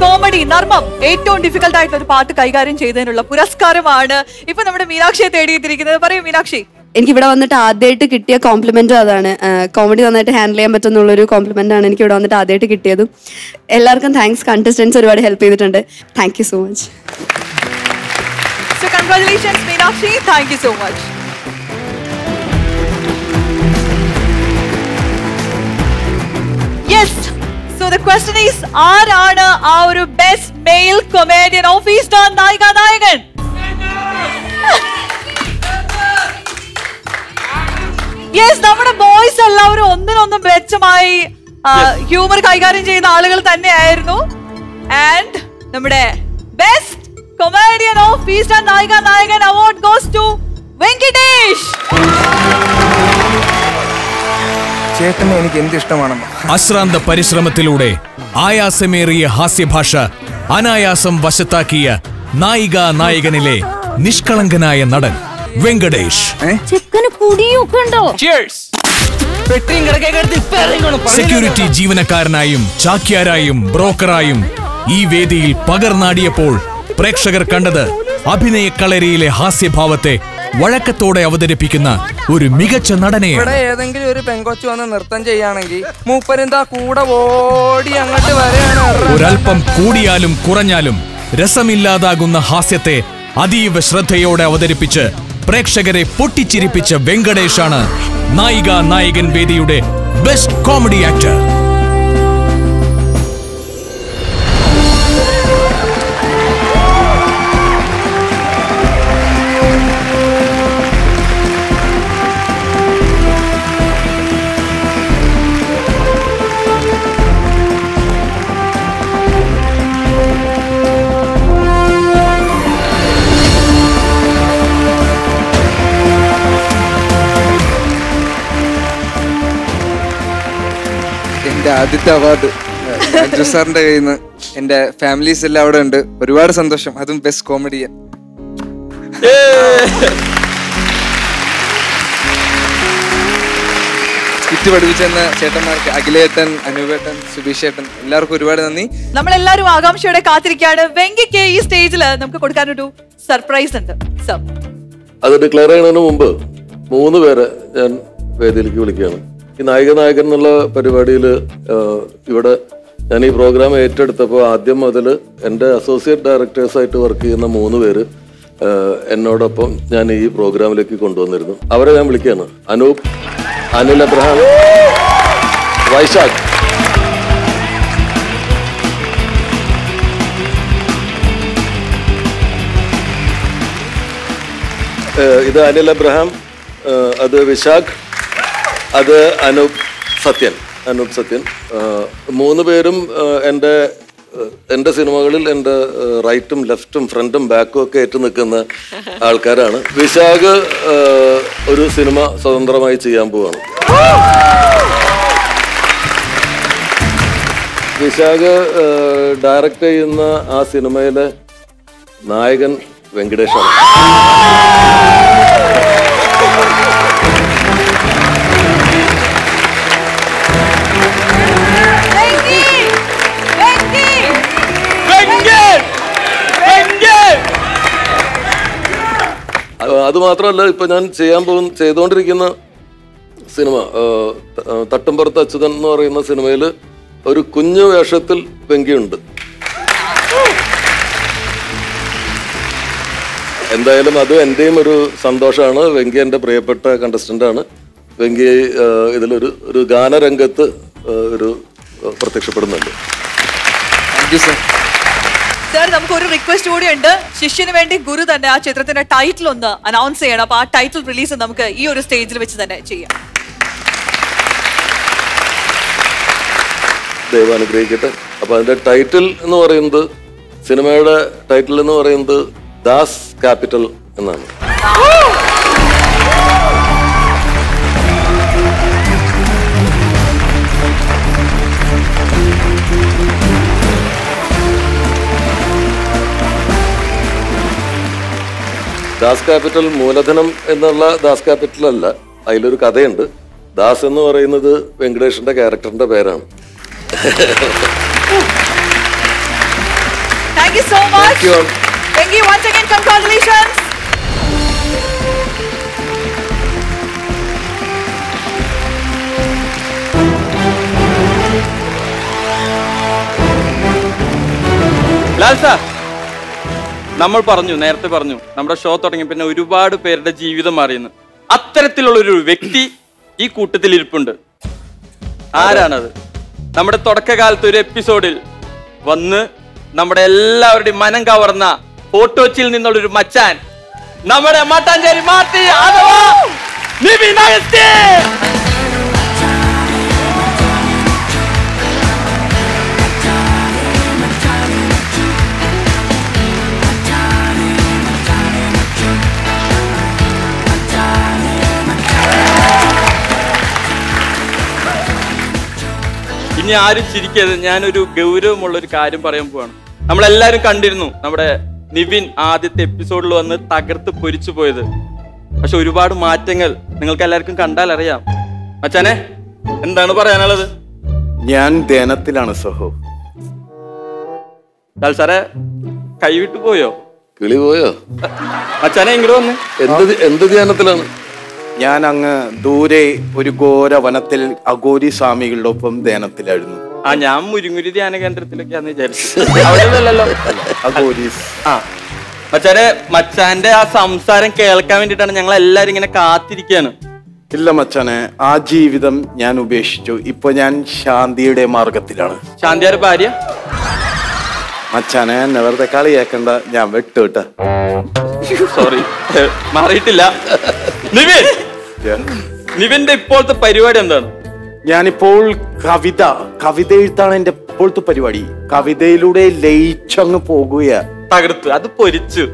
കോമഡി നർമ്മം ഏറ്റവും ഡിഫിക്കൽട്ട് ആയിട്ടുള്ള ഒരു പാട്ട് കൈകാര്യം ചെയ്തതിനുള്ള പുരസ്കാരമാണ് ഇപ്പൊ നമ്മുടെ മീനാക്ഷിയെ തേടിയെത്തിയിരിക്കുന്നത് പറയൂ മീനാക്ഷി. എനിക്ക് ഇവിടെ വന്നിട്ട് ആദ്യമായിട്ട് കിട്ടിയ കോംപ്ലിമെന്റ് അതാണ്. കോമഡി നന്നായിട്ട് ഹാൻഡിൽ ചെയ്യാൻ പറ്റുന്നുള്ള ഒരു കോംപ്ലിമെന്റ് ആണ് എനിക്ക് ഇവിടെ വന്നിട്ട് ആദ്യമായിട്ട് കിട്ടിയത്. എല്ലാവർക്കും താങ്ക്സ് കണ്ടസ്റ്റൻസ് ഒരുപാട് ഹെൽപ്പ് ചെയ്തിട്ടുണ്ട്. Thank you so much So, congratulations, Meenakshi. Thank so much yes so So the is ആരാണ് ആ ഒരു ബെസ്റ്റ് മെയിൽ കൊമേഡിയൻ ഓഫീസ് നായിക നായകൻ യെസ് നമ്മുടെ ബോയ്സ് എല്ലാവരും ഒന്നിനൊന്നും മെച്ചമായി ഹ്യൂമർ കൈകാര്യം ചെയ്യുന്ന ആളുകൾ തന്നെയായിരുന്നു. ആൻഡ് നമ്മുടെ ബെസ്റ്റ് കൊമേഡിയൻ ഓഫ് ഫീസ്റ്റ് നായിക നായകൻ അവാർഡ് ഗോസ് ടു വെങ്കിടേഷ് ചേട്ടനെ എനിക്ക് അശ്രാന്ത പരിശ്രമത്തിലൂടെ ആയാസമേറിയ ഹാസ്യഭാഷ അനായാസം വശത്താക്കിയ നായിക നായകനിലെ നിഷ്കളങ്കനായ നടൻ. വെങ്കടേഷ്. ചെക്കന് കുടിയൊക്കെ ഉണ്ടോ? സെക്യൂരിറ്റി ജീവനക്കാരനായും ചാക്യാരായും ബ്രോക്കറായും ഈ വേദിയിൽ പകർന്നാടിയപ്പോൾ പ്രേക്ഷകർ കണ്ടത് അഭിനയ കളരിയിലെ ഹാസ്യഭാവത്തെ വഴക്കത്തോടെ അവതരിപ്പിക്കുന്ന ഒരു മികച്ച നടനെ ഇവിടെ ഏതെങ്കിലും ഒരു പെങ്കൊച്ചു വന്ന് നൃത്തം ചെയ്യാണെങ്കിൽ മൂപ്പരെന്താ കൂടെ ഓടി അങ്ങോട്ട് വരെയാണ് ഒരൽപ്പം കൂടിയാലും കുറഞ്ഞാലും രസമില്ലാതാകുന്ന ഹാസ്യത്തെ അതീവ ശ്രദ്ധയോടെ അവതരിപ്പിച്ച് പ്രേക്ഷകരെ പൊട്ടിച്ചിരിപ്പിച്ച വെങ്കടേഷാണ് നായിക നായകൻ വേദിയുടെ ബെസ്റ്റ് കോമഡി ആക്ടർ ആദ്യത്തെ അവാർഡ് രാജു സാറിന്റെ കയ്യിൽ നിന്ന് എന്റെ ഫാമിലീസ് എല്ലാം അവിടെ ഉണ്ട്. ഒരുപാട് സന്തോഷം. അതും ബെസ്റ്റ് കോമഡിയൻ സ്കിറ്റ് പഠിപ്പിച്ചെന്ന ചേട്ടന്മാർക്ക് അഖിലേട്ടൻ അനൂപേട്ടൻ സുബീഷേട്ടൻ എല്ലാവർക്കും ഒരുപാട് നന്ദി. നമ്മളെല്ലാരും ആകാംക്ഷയോടെ കാത്തിരിക്കുകയാണ്. വെങ്കിക്ക് ഈ സ്റ്റേജിൽ നമുക്ക് കൊടുക്കാനൊരു സർപ്രൈസ് ഉണ്ട്. സർ അത് ഡിക്ലെയർ ചെയ്യുന്നതിന് മുമ്പ് മൂന്ന് പേരെ ഞാൻ വേദിയിലേക്ക് വിളിക്കുകയാണ്. ഈ നായിക നായകൻ എന്നുള്ള പരിപാടിയിൽ ഇവിടെ ഞാൻ ഈ പ്രോഗ്രാം ഏറ്റെടുത്തപ്പോൾ ആദ്യം മുതൽ എന്റെ അസോസിയേറ്റ് ഡയറക്ടേഴ്സായിട്ട് വർക്ക് ചെയ്യുന്ന മൂന്ന് പേര് എന്നോടൊപ്പം ഞാൻ ഈ പ്രോഗ്രാമിലേക്ക് കൊണ്ടുവന്നിരുന്നു. അവരെ ഞാൻ വിളിക്കുകയാണ്. അനൂപ് അനിൽ അബ്രഹാം വൈശാഖ്. ഇത് അനിൽ അബ്രഹാം അത് വിശാഖ് അത് അനൂപ് സത്യൻ അനൂപ് സത്യൻ. മൂന്ന് പേരും എന്റെ എന്റെ സിനിമകളിൽ എന്റെ റൈറ്റും ലെഫ്റ്റും ഫ്രണ്ടും ബാക്കും ഒക്കെ ഏറ്റു നിൽക്കുന്ന ആൾക്കാരാണ്. വിശാഖ് ഒരു സിനിമ സ്വതന്ത്രമായി ചെയ്യാൻ പോവാണ്. വിശാഖ് ഡയറക്റ്റ് ചെയ്യുന്ന ആ സിനിമയിലെ നായകൻ വെങ്കടേഷാണ്. അത് ഇപ്പം ഞാൻ ചെയ്യാൻ പോകുന്ന ചെയ്തുകൊണ്ടിരിക്കുന്ന സിനിമ തട്ടുംപുറത്ത് അച്യുതൻ എന്ന് പറയുന്ന സിനിമയിൽ ഒരു കുഞ്ഞു വേഷത്തിൽ വെങ്കിയുണ്ട് എന്തായാലും അത് എന്റെയും ഒരു സന്തോഷമാണ്. വെങ്കി എന്റെ പ്രിയപ്പെട്ട കണ്ടസ്റ്റന്റ് ആണ്. വെങ്കി ഇതിലൊരു ഒരു ഗാനരംഗത്ത് ഒരു പ്രത്യക്ഷപ്പെടുന്നുണ്ട്. താങ്ക് യു സർ സാർ നമുക്ക് ഒരു റിക്വസ്റ്റ് കൂടി ഉണ്ട് ശിഷ്യന് വേണ്ടി ഗുരു തന്നെ ആ ചിത്രത്തിന്റെ ടൈറ്റിൽ ഒന്ന് അനൗൺസ് ചെയ്യണം. അപ്പൊ ആ ടൈറ്റിൽ റിലീസ് നമുക്ക് ഈ ഒരു സ്റ്റേജിൽ വെച്ച് തന്നെ ചെയ്യാം. ദൈവം അനുഗ്രഹിക്കട്ടെ. അപ്പൊ അതിന്റെ ടൈറ്റിൽ എന്ന് പറയുന്നത് സിനിമയുടെ ടൈറ്റിൽ എന്ന് പറയുന്നത് ദാസ് ക്യാപിറ്റൽ എന്നാണ്. ദാസ് ക്യാപിറ്റൽ മൂലധനം എന്നുള്ള ദാസ് ക്യാപിറ്റൽ അല്ല അതിലൊരു കഥയുണ്ട്. ദാസ് എന്ന് പറയുന്നത് വെങ്കടേഷിന്റെ ക്യാരക്ടറിന്റെ പേരാണ്. Congratulations Lal sir. നമ്മൾ പറഞ്ഞു നേരത്തെ പറഞ്ഞു നമ്മുടെ ഷോ തുടങ്ങി പിന്നെ ഒരുപാട് പേരുടെ ജീവിതം മാറിയെന്ന്. അത്തരത്തിലുള്ള ഒരു വ്യക്തി ഈ കൂട്ടത്തിൽ ഇരിപ്പുണ്ട്. ആരാണത്? നമ്മുടെ തുടക്കകാലത്ത് ഒരു എപ്പിസോഡിൽ വന്ന് നമ്മുടെ എല്ലാവരുടെയും മനം കവർന്ന ഫോട്ടോച്ചിൽ നിന്നുള്ള ഒരു മച്ചാൻ നമ്മുടെ മട്ടാഞ്ചേരി മാറ്റി അഥവാ. ഇനി ആരും ചിരിക്കരുത്. ഞാനൊരു ഗൗരവമുള്ള ഒരു കാര്യം പറയാൻ പോവാണ്. നമ്മളെല്ലാരും കണ്ടിരുന്നു നമ്മുടെ നിവിൻ ആദ്യത്തെ എപ്പിസോഡിൽ വന്ന് തകർത്ത് പൊരിച്ചു പോയത്. പക്ഷെ ഒരുപാട് മാറ്റങ്ങൾ നിങ്ങൾക്ക് എല്ലാവർക്കും കണ്ടാൽ അറിയാം. മച്ചാനെ എന്താണ് പറയാനുള്ളത്? ഞാൻ ധ്യാനത്തിലാണ് സഹോ. സാറേ കൈവിട്ടു പോയോ? കിളി പോയോ? മച്ചാനെ ഇങ്ങോട്ട് വന്ന്. എന്ത് എന്ത് ധ്യാനത്തിലാണ്? ഞാൻ അങ്ങ് ദൂരെ ഒരു ഘോര വനത്തിൽ അഘോരി സ്വാമികളുടെ ഒപ്പം ധ്യാനത്തിലായിരുന്നു. ആ ഞാൻ മുരിങ്ങുരി ധ്യാന കേന്ദ്രത്തിലൊക്കെയാന്ന് വിചാരിച്ചു അവിടെ അഘോരീസ്. ആ. മച്ചാനെ മച്ചാന്റെ ആ സംസാരം കേൾക്കാൻ വേണ്ടിട്ടാണ് ഞങ്ങൾ എല്ലാരും ഇങ്ങനെ കാത്തിരിക്കുകയാണ് ഇല്ല മച്ചാനെ ആ ജീവിതം ഞാൻ ഉപേക്ഷിച്ചു. ഇപ്പൊ ഞാൻ ശാന്തിയുടെ മാർഗത്തിലാണ്. ശാന്തിയാർ ഭാര്യ? മച്ചാനെ എന്നെ വെറുതെ കളിയാക്കണ്ട. ഞാൻ വെട്ടുവിട്ട സോറി മാറിയിട്ടില്ല. നിവിൻ! നിവിന്റെ ഇപ്പോഴത്തെ പരിപാടി എന്താണ്? ഞാനിപ്പോൾ കവിത കവിത എഴുത്താണ് എന്റെ ഇപ്പോഴത്തെ പരിപാടി. കവിതയിലൂടെ ലയിച്ചങ്ങ് പോകുക തകർത്ത് അത് പൊരിച്ചു.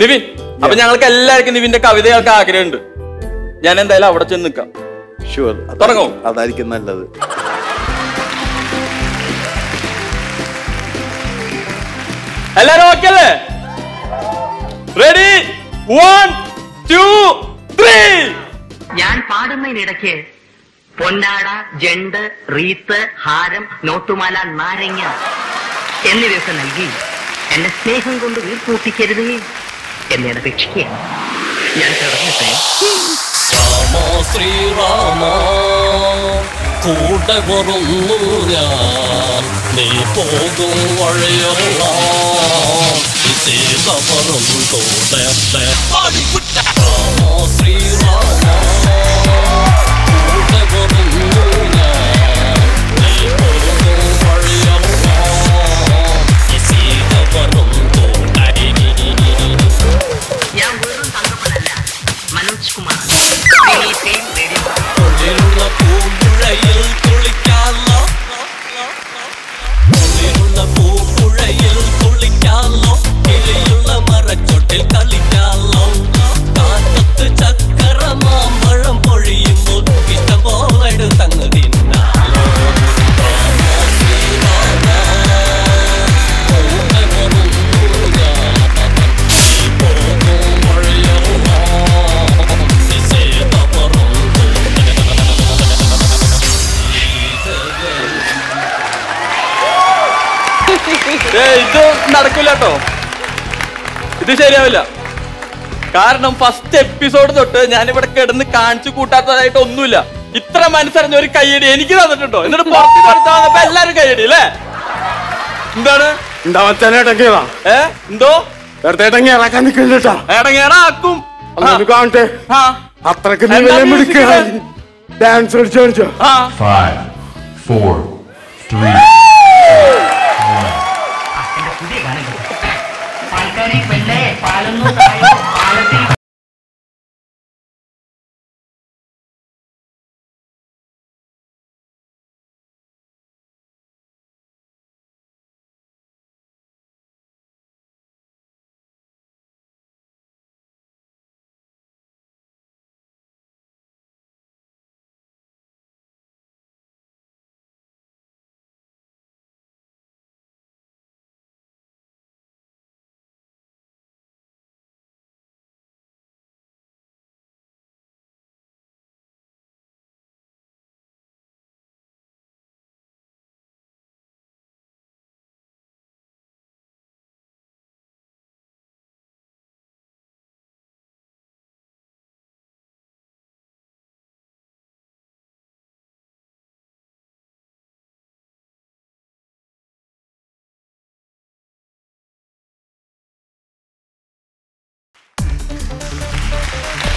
നിവിൻ അപ്പൊ ഞങ്ങൾക്ക് എല്ലാവർക്കും നിവിന്റെ കവിത കേൾക്കാൻ ആഗ്രഹമുണ്ട്. ഞാൻ എന്തായാലും അവിടെ ചെന്ന് നിൽക്കാം. ഷുവർ തുടങ്ങോ. അതായിരിക്കും നല്ലത്. എല്ലാരും ഓക്കെ അല്ലേ? റെഡി വൺ ടു ത്രീ ഞാൻ പാടുന്നതിനിടയ്ക്ക് പൊന്നാട ജണ്ട് റീത്ത് ഹാരം നോട്ടുമാല നാരങ്ങ എന്നിവയൊക്കെ നൽകി എന്നെ സ്നേഹം കൊണ്ട് വീർപ്പൂട്ടിക്കരുത് എന്നെ അപേക്ഷിക്കുകയാണ്. ഞാൻ തുടങ്ങട്ടെ രാമോ ശ്രീരാമോ കൂടെ വരുന്നു ഞാൻ നീ പോകും en ഇത് നടക്കില്ല കേട്ടോ ഇത് ശരിയാവില്ല. കാരണം ഫസ്റ്റ് എപ്പിസോഡ് തൊട്ട് ഞാൻ ഇവിടെ കിടന്ന് കാണിച്ചു കൂട്ടാത്തതായിട്ട് ഒന്നുമില്ല. ഇത്ര മനസ്സറിഞ്ഞ ഒരു കയ്യടി എനിക്ക് തന്നിട്ടുണ്ടോ? എന്നിട്ട് പുറത്ത് കൊടുത്താ വന്നപ്പോ എല്ലാരും കയ്യടി അല്ലേ? എന്താണ്? ഏ? എന്തോ? അത്രയ്ക്ക് ഡാൻസ് കളിച്ചു ഫോർ Five,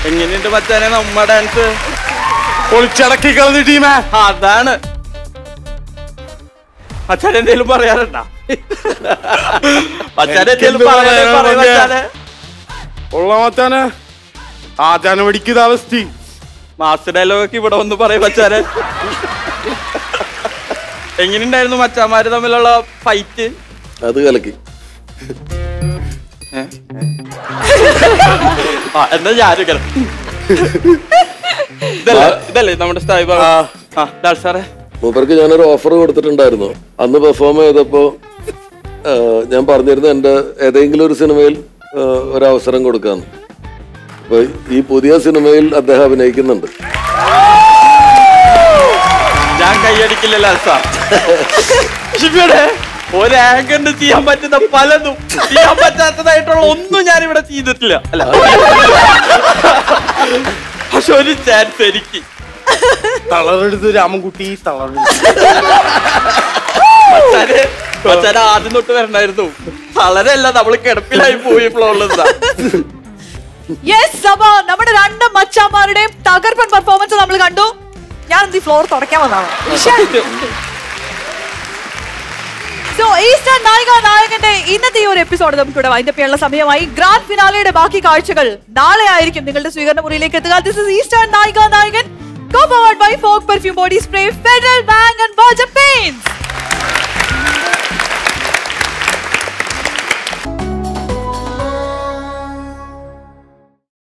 എങ്ങനെയുണ്ട് മച്ചാനെ നമ്മ ഡാൻസ് പൊളിച്ചടക്കി കളഞ്ഞു ടീമേ. അതാണ്. മച്ചാൻ എന്തേലും പറയാറുണ്ടാ? മച്ചാൻ എന്തേലും ഉള്ള മച്ചാനെ ആചാന അവസ്ഥ. മാസ്റ്റർ ഡയലോഗൊക്കെ ഇവിടെ ഒന്ന് പറയും മച്ചാനെ. എങ്ങനെയുണ്ടായിരുന്നു മച്ചാമാര് തമ്മിലുള്ള ഫൈറ്റ് അത് കലക്കി. ആ എന്നാ ഞാനും. ഇതല്ലേ ഇതല്ലേ നമ്മുടെ സ്ഥായി ആ. സാറേ. മൂപ്പർക്ക് ഞാനൊരു ഓഫർ കൊടുത്തിട്ടുണ്ടായിരുന്നു. അന്ന് പെർഫോം ചെയ്തപ്പോ ഞാൻ പറഞ്ഞിരുന്നു എന്റെ ഏതെങ്കിലും ഒരു സിനിമയിൽ ഒരവസരം ഒരു അവസരം കൊടുക്കാന്ന്. അപ്പൊ ഈ പുതിയ സിനിമയിൽ അദ്ദേഹം അഭിനയിക്കുന്നുണ്ട്. ഞാൻ കൈയടിക്കില്ല ലാൽ സാർ. ഒരു ആങ്കറിന് ചെയ്യാൻ പറ്റുന്ന പലതും. ചെയ്യാൻ പറ്റാത്തതായിട്ടുള്ള ഒന്നും ഞാൻ ഇവിടെ ചെയ്തിട്ടില്ല. അല്ല. പക്ഷെ ഒരു ചാൻസ് എനിക്ക്. തളറെടുത്ത് രാമൻകുട്ടി തളറെടുത്ത് മച്ചാനെ മച്ചാനെ ആദ്യം തൊട്ട് വരണായിരുന്നു തളരല്ല നമ്മൾ കിടപ്പിലായി പോയി ഇപ്പോൾ ഉള്ളതാ യെസ് അപ്പൊ നമ്മുടെ രണ്ട് മച്ചാമാരുടെയും തകർപ്പൻ പെർഫോമൻസ് നമ്മൾ കണ്ടു. ഞാൻ ഈ ഫ്ലോർ തുടയ്ക്കാൻ വന്നതാണ് സോ ഈസ്റ്റർ നായിക നായകന്റെ ഇന്നത്തെ ഈ ഒരു എപ്പിസോഡ് നമുക്കിവിടെ വൈൻഡപ്പ് ചെയ്യാനുള്ള സമയമായി ഗ്രാൻഡ് ഫിനാലയുടെ ബാക്കി കാഴ്ചകൾ നാളെ ആയിരിക്കും നിങ്ങളുടെ സ്വീകരണ മുറിയിലേക്ക് എത്തുക ദിസ് ഇസ് ഈസ്റ്റർ നായിക നായകൻ go powered by Fog Perfume Body Spray, Federal Bank and Baja Paints.